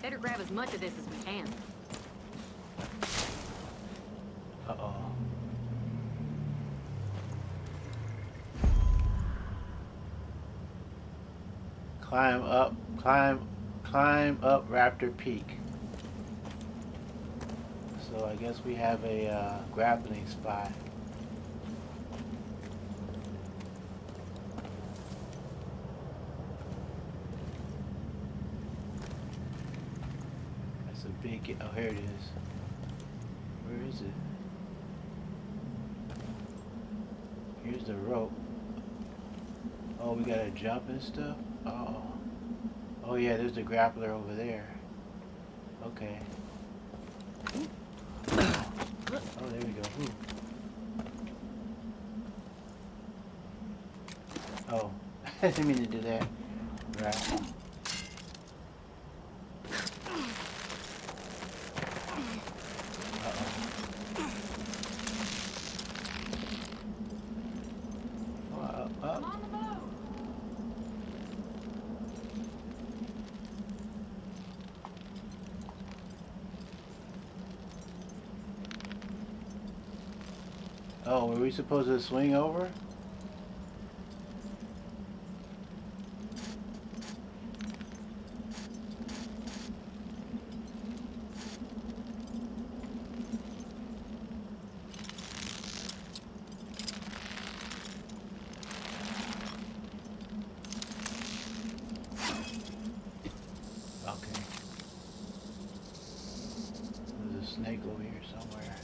Better grab as much of this as we can. Uh-oh. Climb up, climb, climb up Raptor Peak. So I guess we have a uh, grappling spot. That's a big, oh here it is. Where is it? Here's the rope. Oh, we gotta jump and stuff? Oh. Oh yeah, there's the grappler over there. Okay. Oh, there we go. Ooh. Oh, I didn't mean to do that. Right. Uh-oh. Oh, up, up. We supposed to swing over? Okay. There's a snake over here somewhere.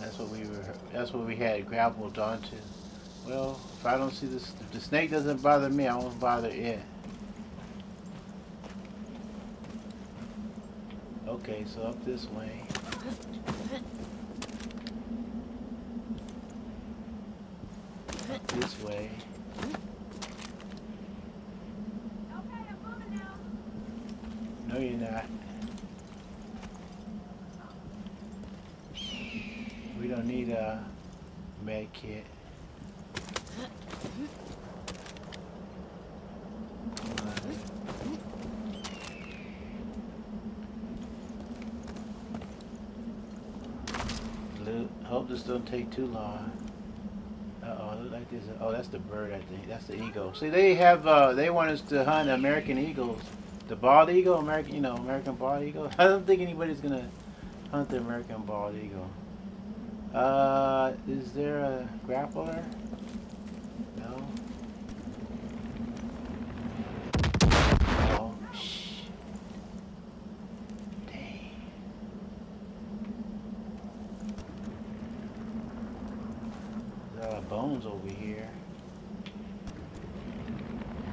That's what we were. That's what we had grappled onto. Well, if I don't see this, if the snake doesn't bother me, I won't bother it. Okay, so up this way. Up this way. No, you're not. We don't need a med kit. Come on. Loot. Hope this don't take too long. Uh oh, look like this. Oh, that's the bird. I think that's the eagle. See, they have. Uh, they want us to hunt American eagles. The bald eagle, American. You know, American bald eagle. I don't think anybody's gonna hunt the American bald eagle. Uh, is there a grappler? No. Oh, shh. Dang. bones over here.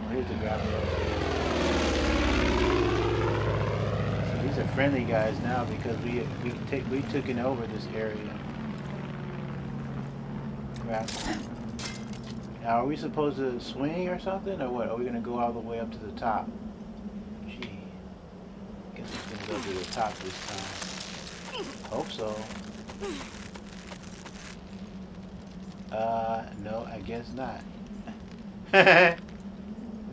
Oh, here's the grappler. So these are friendly guys now because we we take we took it over this area. Grapple. Now, are we supposed to swing or something, or what? Are we gonna go all the way up to the top? Gee, I guess we're gonna go to the top this time. Hope so. Uh, no, I guess not.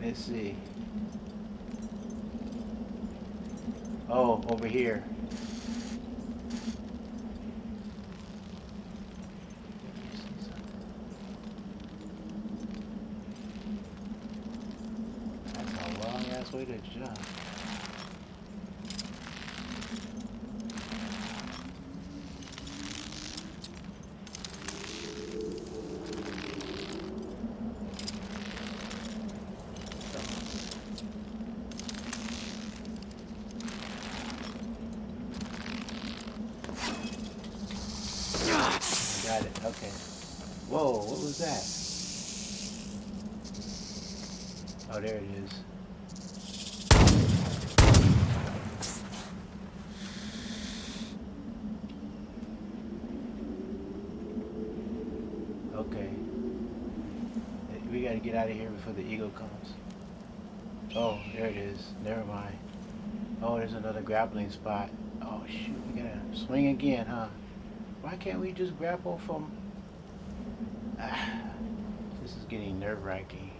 Let's see. Oh, over here. That's a long ass way to jump. I got it. Okay. Whoa, what was that? Oh, there it is. Okay. We gotta get out of here before the eagle comes. Oh, there it is. Never mind. Oh, there's another grappling spot. Oh, shoot. We gotta swing again, huh? Why can't we just grapple from... Getting nerve-wracking.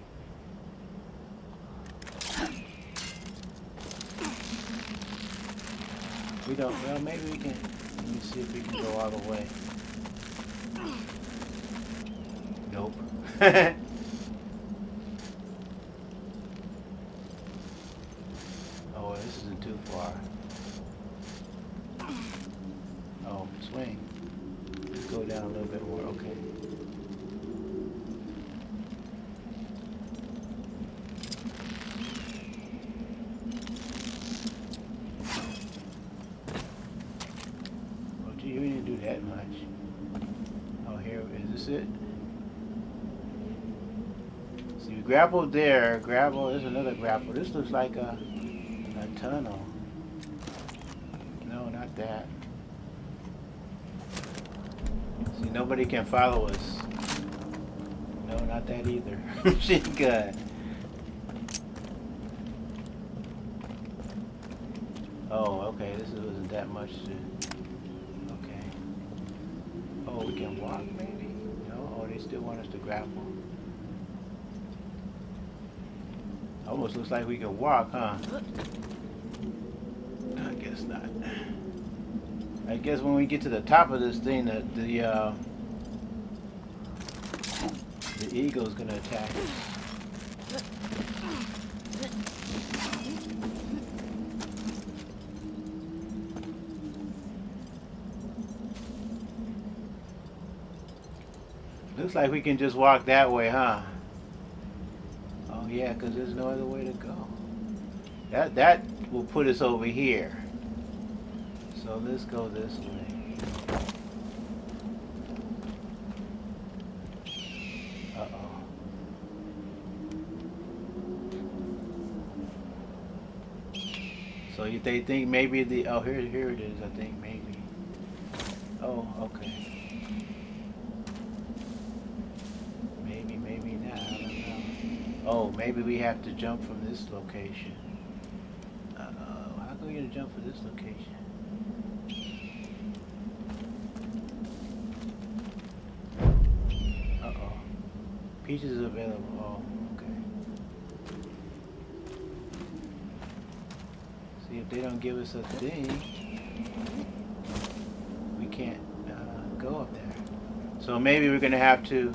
We don't... Well, maybe we can... Let me see if we can go all the way. Nope. oh, this isn't too far. Oh, swing. Let's go down a little bit more. Okay. Oh, gee, we didn't do that much. Oh, here, is this it? See, we grappled there. Grapple, there's another grapple. This looks like a, a tunnel. No, not that. See, nobody can follow us. No, not that either. She's good. Oh, okay. This wasn't that much to. Okay. Oh, we can walk maybe? No? Oh, they grapple. Almost looks like we can walk, huh? I guess not. I guess when we get to the top of this thing, the the, uh, the eagle's gonna attack us. Like we can just walk that way, huh? Oh yeah, because there's no other way to go. That that will put us over here. So let's go this way. So they think maybe the oh here here it is I think maybe. Oh okay. Maybe maybe not I don't know. Oh maybe we have to jump from this location. Uh how get a jump for this location? Uh-oh. Peaches is available. Oh, okay. See, if they don't give us a thing, we can't uh, go up there. So maybe we're going to have to...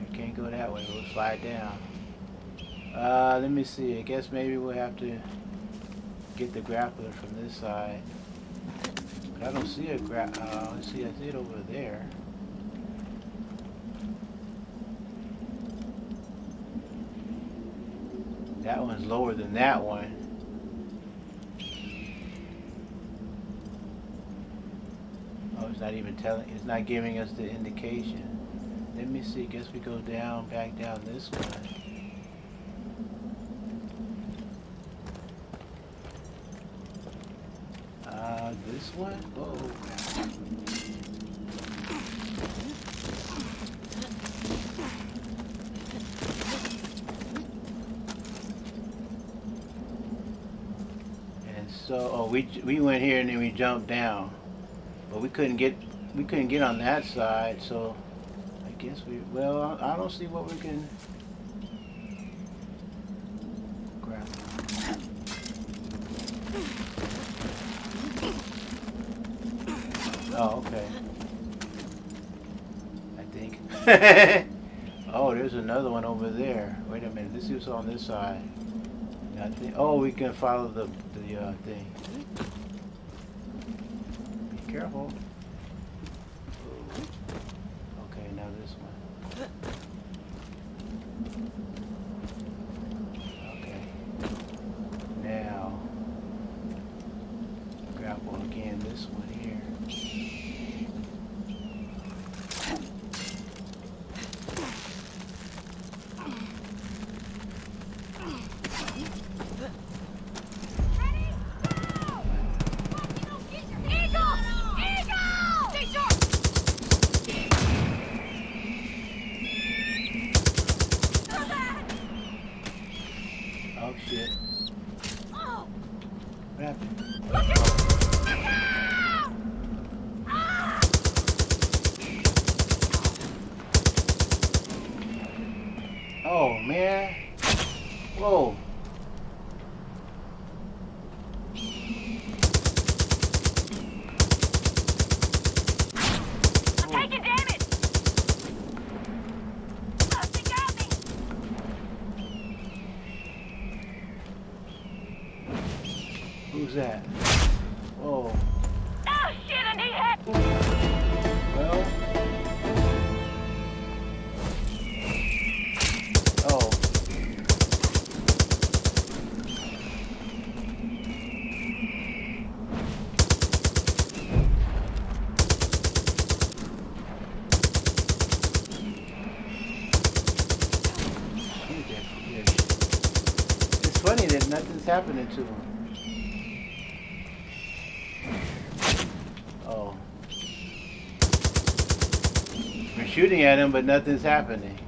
I can't go that way. We'll slide down. Uh, let me see. I guess maybe we'll have to get the grappler from this side. But I don't see a gra- uh, see, I see it over there. That one's lower than that one. Oh, it's not even telling. It's not giving us the indication. Let me see. Guess we go down, back down this way. Uh, this one? Whoa. And so, oh, we we went here and then we jumped down, but we couldn't get we couldn't get on that side. So, guess we well, I, I don't see what we can grab. Oh, okay. I think. oh, there's another one over there. Wait a minute. This is on this side. Nothing. Oh, we can follow the the uh, thing. Be careful. Happening to him. Oh. We're shooting at him, but nothing's happening.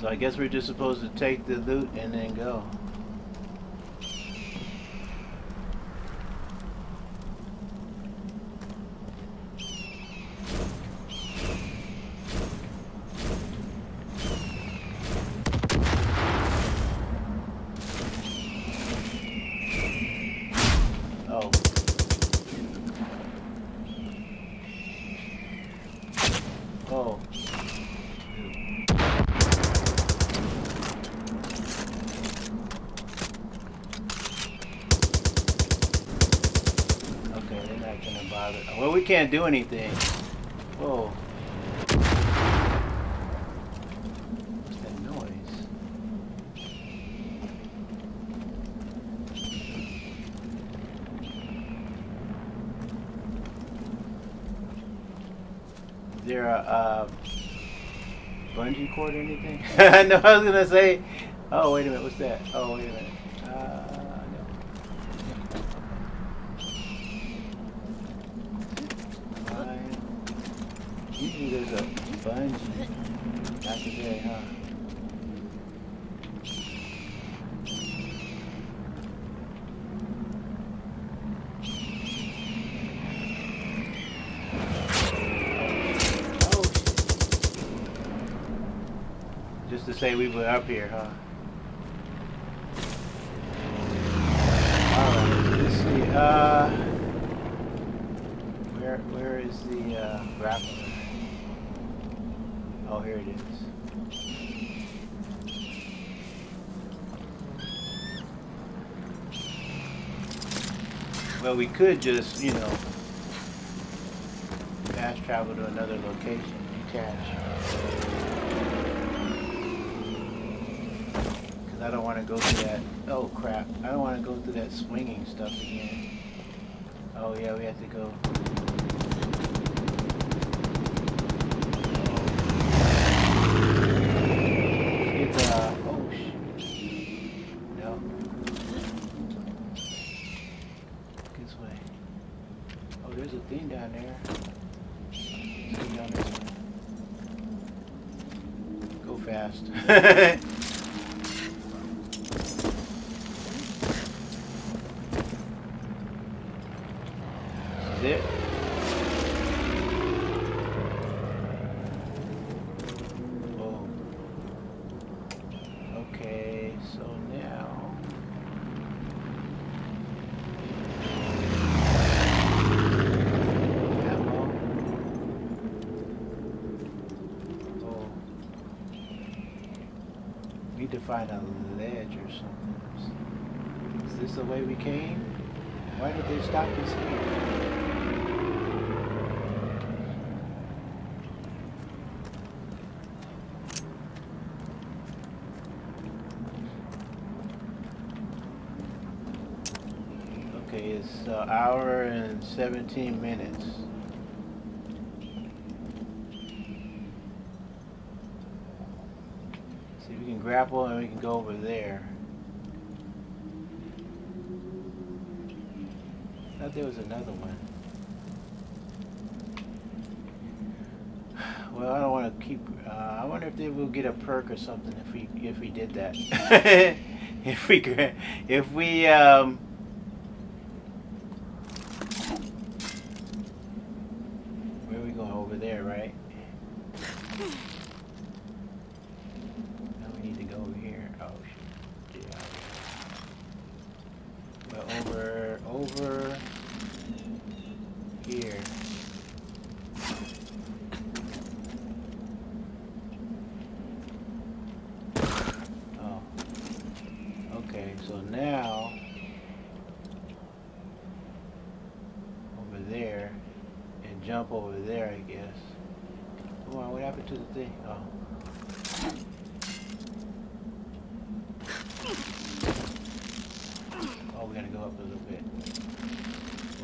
So I guess we're just supposed to take the loot and then go. Oh. Oh. Okay, they're not gonna bother. Well, we can't do anything. Whoa. What's that noise? Is there a uh, bungee cord or anything? no, I was gonna say. Oh, wait a minute. What's that? Oh, wait a minute. Uh, no. Fine. Usually there's a bungee. Not today, huh? Oh, Were up here, huh? Alright, let's see. Uh, where where is the uh, grappler? Oh, here it is. Well, we could just, you know, fast travel to another location, detach. I don't want to go through that. Oh crap! I don't want to go through that swinging stuff again. Oh yeah, we have to go. It's uh oh. No. This way. Oh, there's a. Thing down there. Go fast. Is it? Oh. Okay, so now. Ammo. Oh. Need to find a ledge or something. Is this the way we came? Why did they stop us here? Okay, it's an hour and 17 minutes. See can and we can go over there. I thought there was another one. Well, I don't want to keep. Uh, I wonder if they will get a perk or something if we if we did that. if we if we um. Where are we going? Over there, right? Now we need to go over here. Oh shit. Yeah. Well, over over here. Oh. Okay, so now over there and jump over there, I guess. Come on, what happened to the thing? Oh. Oh, we gotta go up a little bit.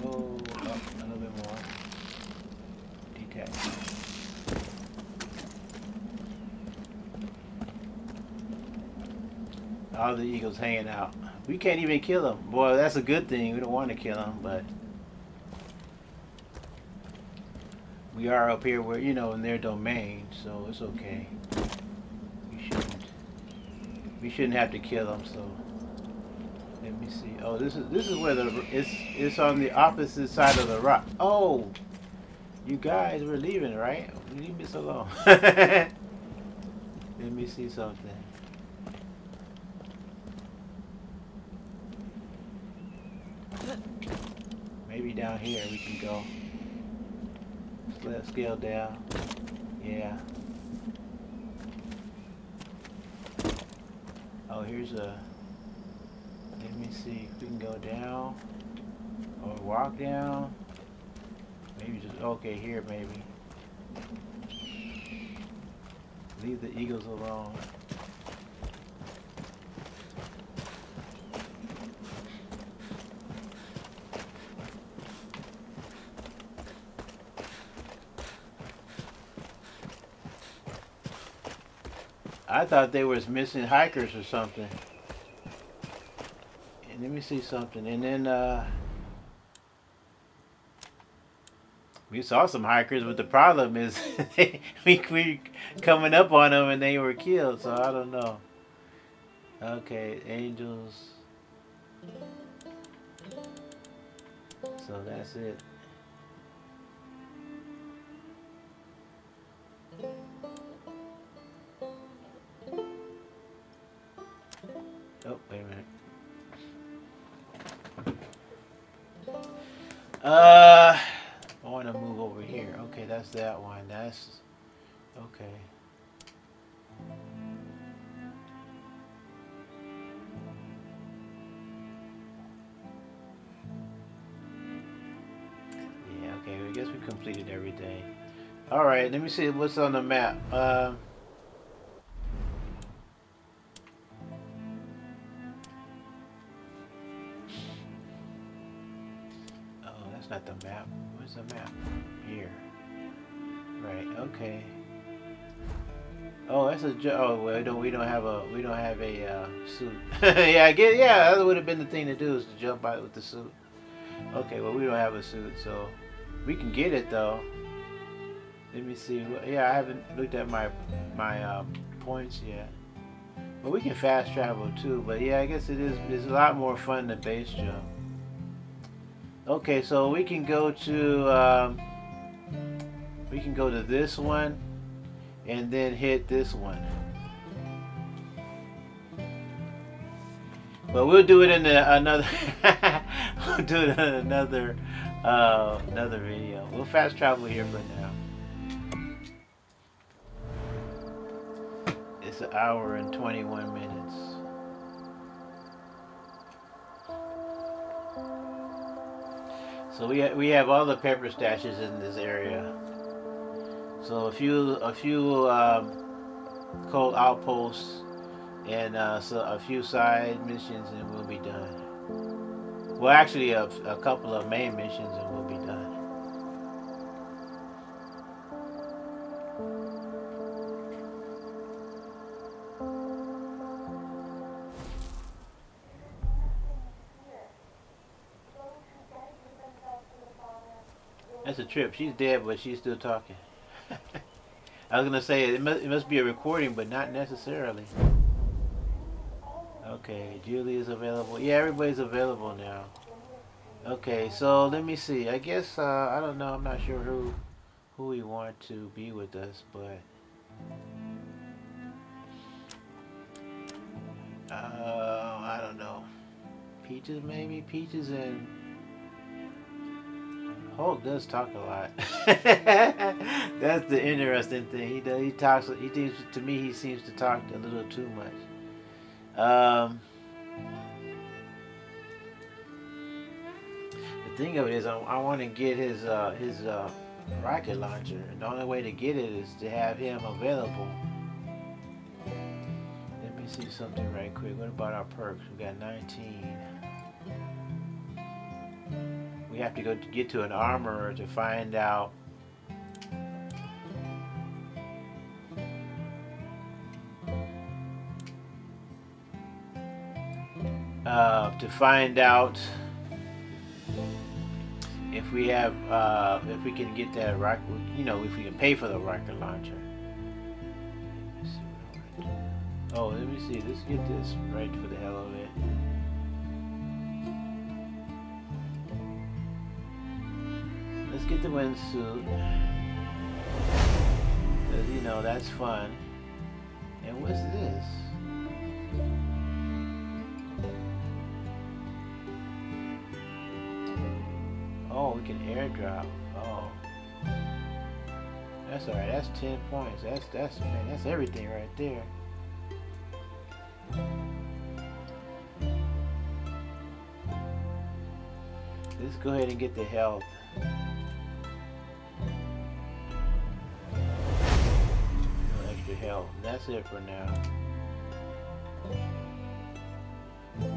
Whoa, up a little bit more. Detach. Hanging out. We can't even kill them. Boy, that's a good thing. We don't want to kill them, but we are up here where you know in their domain, so it's okay. We shouldn't. We shouldn't have to kill them. So let me see. Oh, this is this is where the it's it's on the opposite side of the rock. Oh, you guys were leaving, right? Leave me alone. let me see something. Maybe down here we can go. Let's scale down. Yeah. Oh, here's a. Let me see if we can go down or walk down. Maybe just okay here. Maybe. Leave the eagles alone. I thought they was missing hikers or something. And let me see something. And then uh, we saw some hikers, but the problem is we we coming up on them and they were killed. So I don't know. Okay, angels. So that's it. That okay. Yeah, okay. I guess we completed everything. All right, let me see what's on the map. Uh, that's a oh well, we don't we don't have a we don't have a uh, suit. yeah, I get yeah, that would have been the thing to do is to jump out with the suit. Okay, well we don't have a suit, so we can get it though. Let me see. Yeah, I haven't looked at my my um, points yet. But we can fast travel too. But yeah, I guess it is. It's a lot more fun than base jump. Okay, so we can go to um, we can go to this one and then hit this one. But we'll do it in the, another. we'll do it in another uh, another video. We'll fast travel here for now. It's an hour and 21 minutes. So we ha we have all the pepper stashes in this area. So a few a few um, cult outposts and uh, so a few side missions and we'll be done. Well, actually, a, a couple of main missions and we'll be done. That's a trip. She's dead, but she's still talking. I was gonna say it must, it must be a recording, but not necessarily. Okay, Julie is available. Yeah, everybody's available now. Okay, so let me see. I guess uh, I don't know. I'm not sure who who we want to be with us, but uh, I don't know. Peaches, maybe Peaches and Hurk does talk a lot. That's the interesting thing. He does. He talks. He seems to me. He seems to talk a little too much. Um, the thing of it is, I, I want to get his uh, his uh, rocket launcher, and the only way to get it is to have him available. Let me see something right quick. What about our perks? We got 19. We have to go to get to an armorer to find out uh, to find out if we have uh, if we can get that rocket you know if we can pay for the rocket launcher. Oh let me see. Let's get this right for the hell of it let's get the wingsuit because you know that's fun and what's this Oh, we can airdrop. Oh. That's alright, that's 10 points. That's that's man, that's everything right there. Let's go ahead and get the health. Health. That's it for now. Let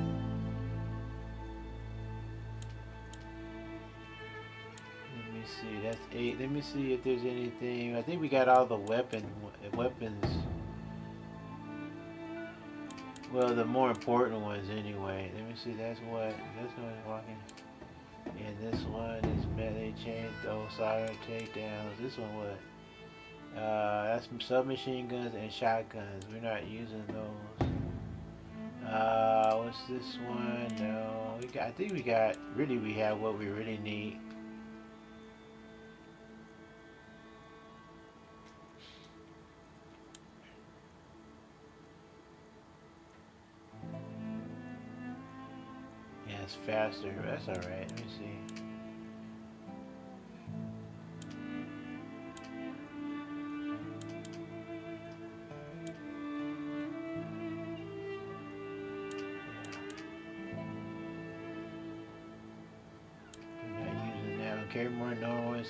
me see. That's eight. Let me see if there's anything. I think we got all the weapon weapons. Well, the more important ones anyway. Let me see. That's what. That's I'm walking. And this one is melee chain, throw, siren takedowns. This one what? Uh, that's submachine guns and shotguns. We're not using those. Uh, what's this one? No, we got. I think we got. Really, we have what we really need. Yeah, it's faster. That's alright. Let me see.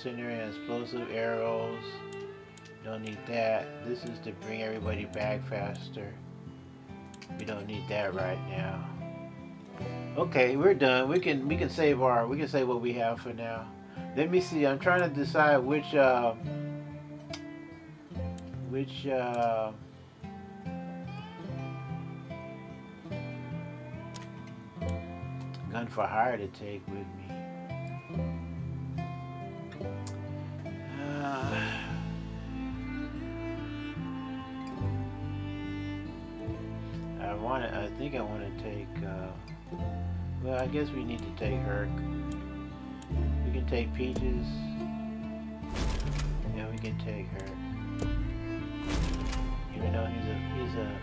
Incendiary and explosive arrows. Don't need that. This is to bring everybody back faster. We don't need that right now. Okay, we're done. We can we can save our we can save what we have for now. Let me see. I'm trying to decide which uh, which uh, gun for hire to take with me. Want to. I think I want to take. Uh, well, I guess we need to take her. We can take Peaches. Yeah, we can take her. Even though he's a he's a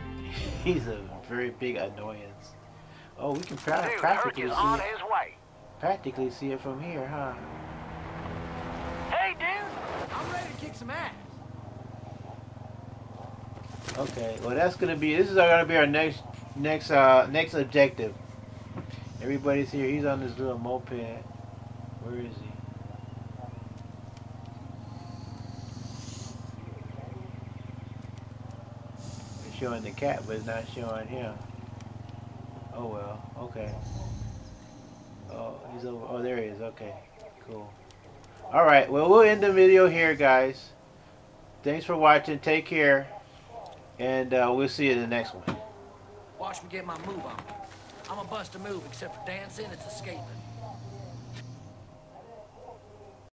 he's a very big annoyance. Oh, we can pra Dude, practically Hurk is see on it. his way. Practically see it from here, huh? Hey, dude! I'm ready to kick some ass. Okay, well that's gonna be this is gonna be our next next uh next objective. Everybody's here. He's on this little moped. Where is he? It's showing the cat, but it's not showing him. Oh well. Okay. Oh, he's over. Oh, there he is. Okay. Cool. All right. Well, we'll end the video here, guys. Thanks for watching. Take care. And uh, we'll see you in the next one. Watch me get my move on. I'm a bust a move, except for dancing, it's escaping.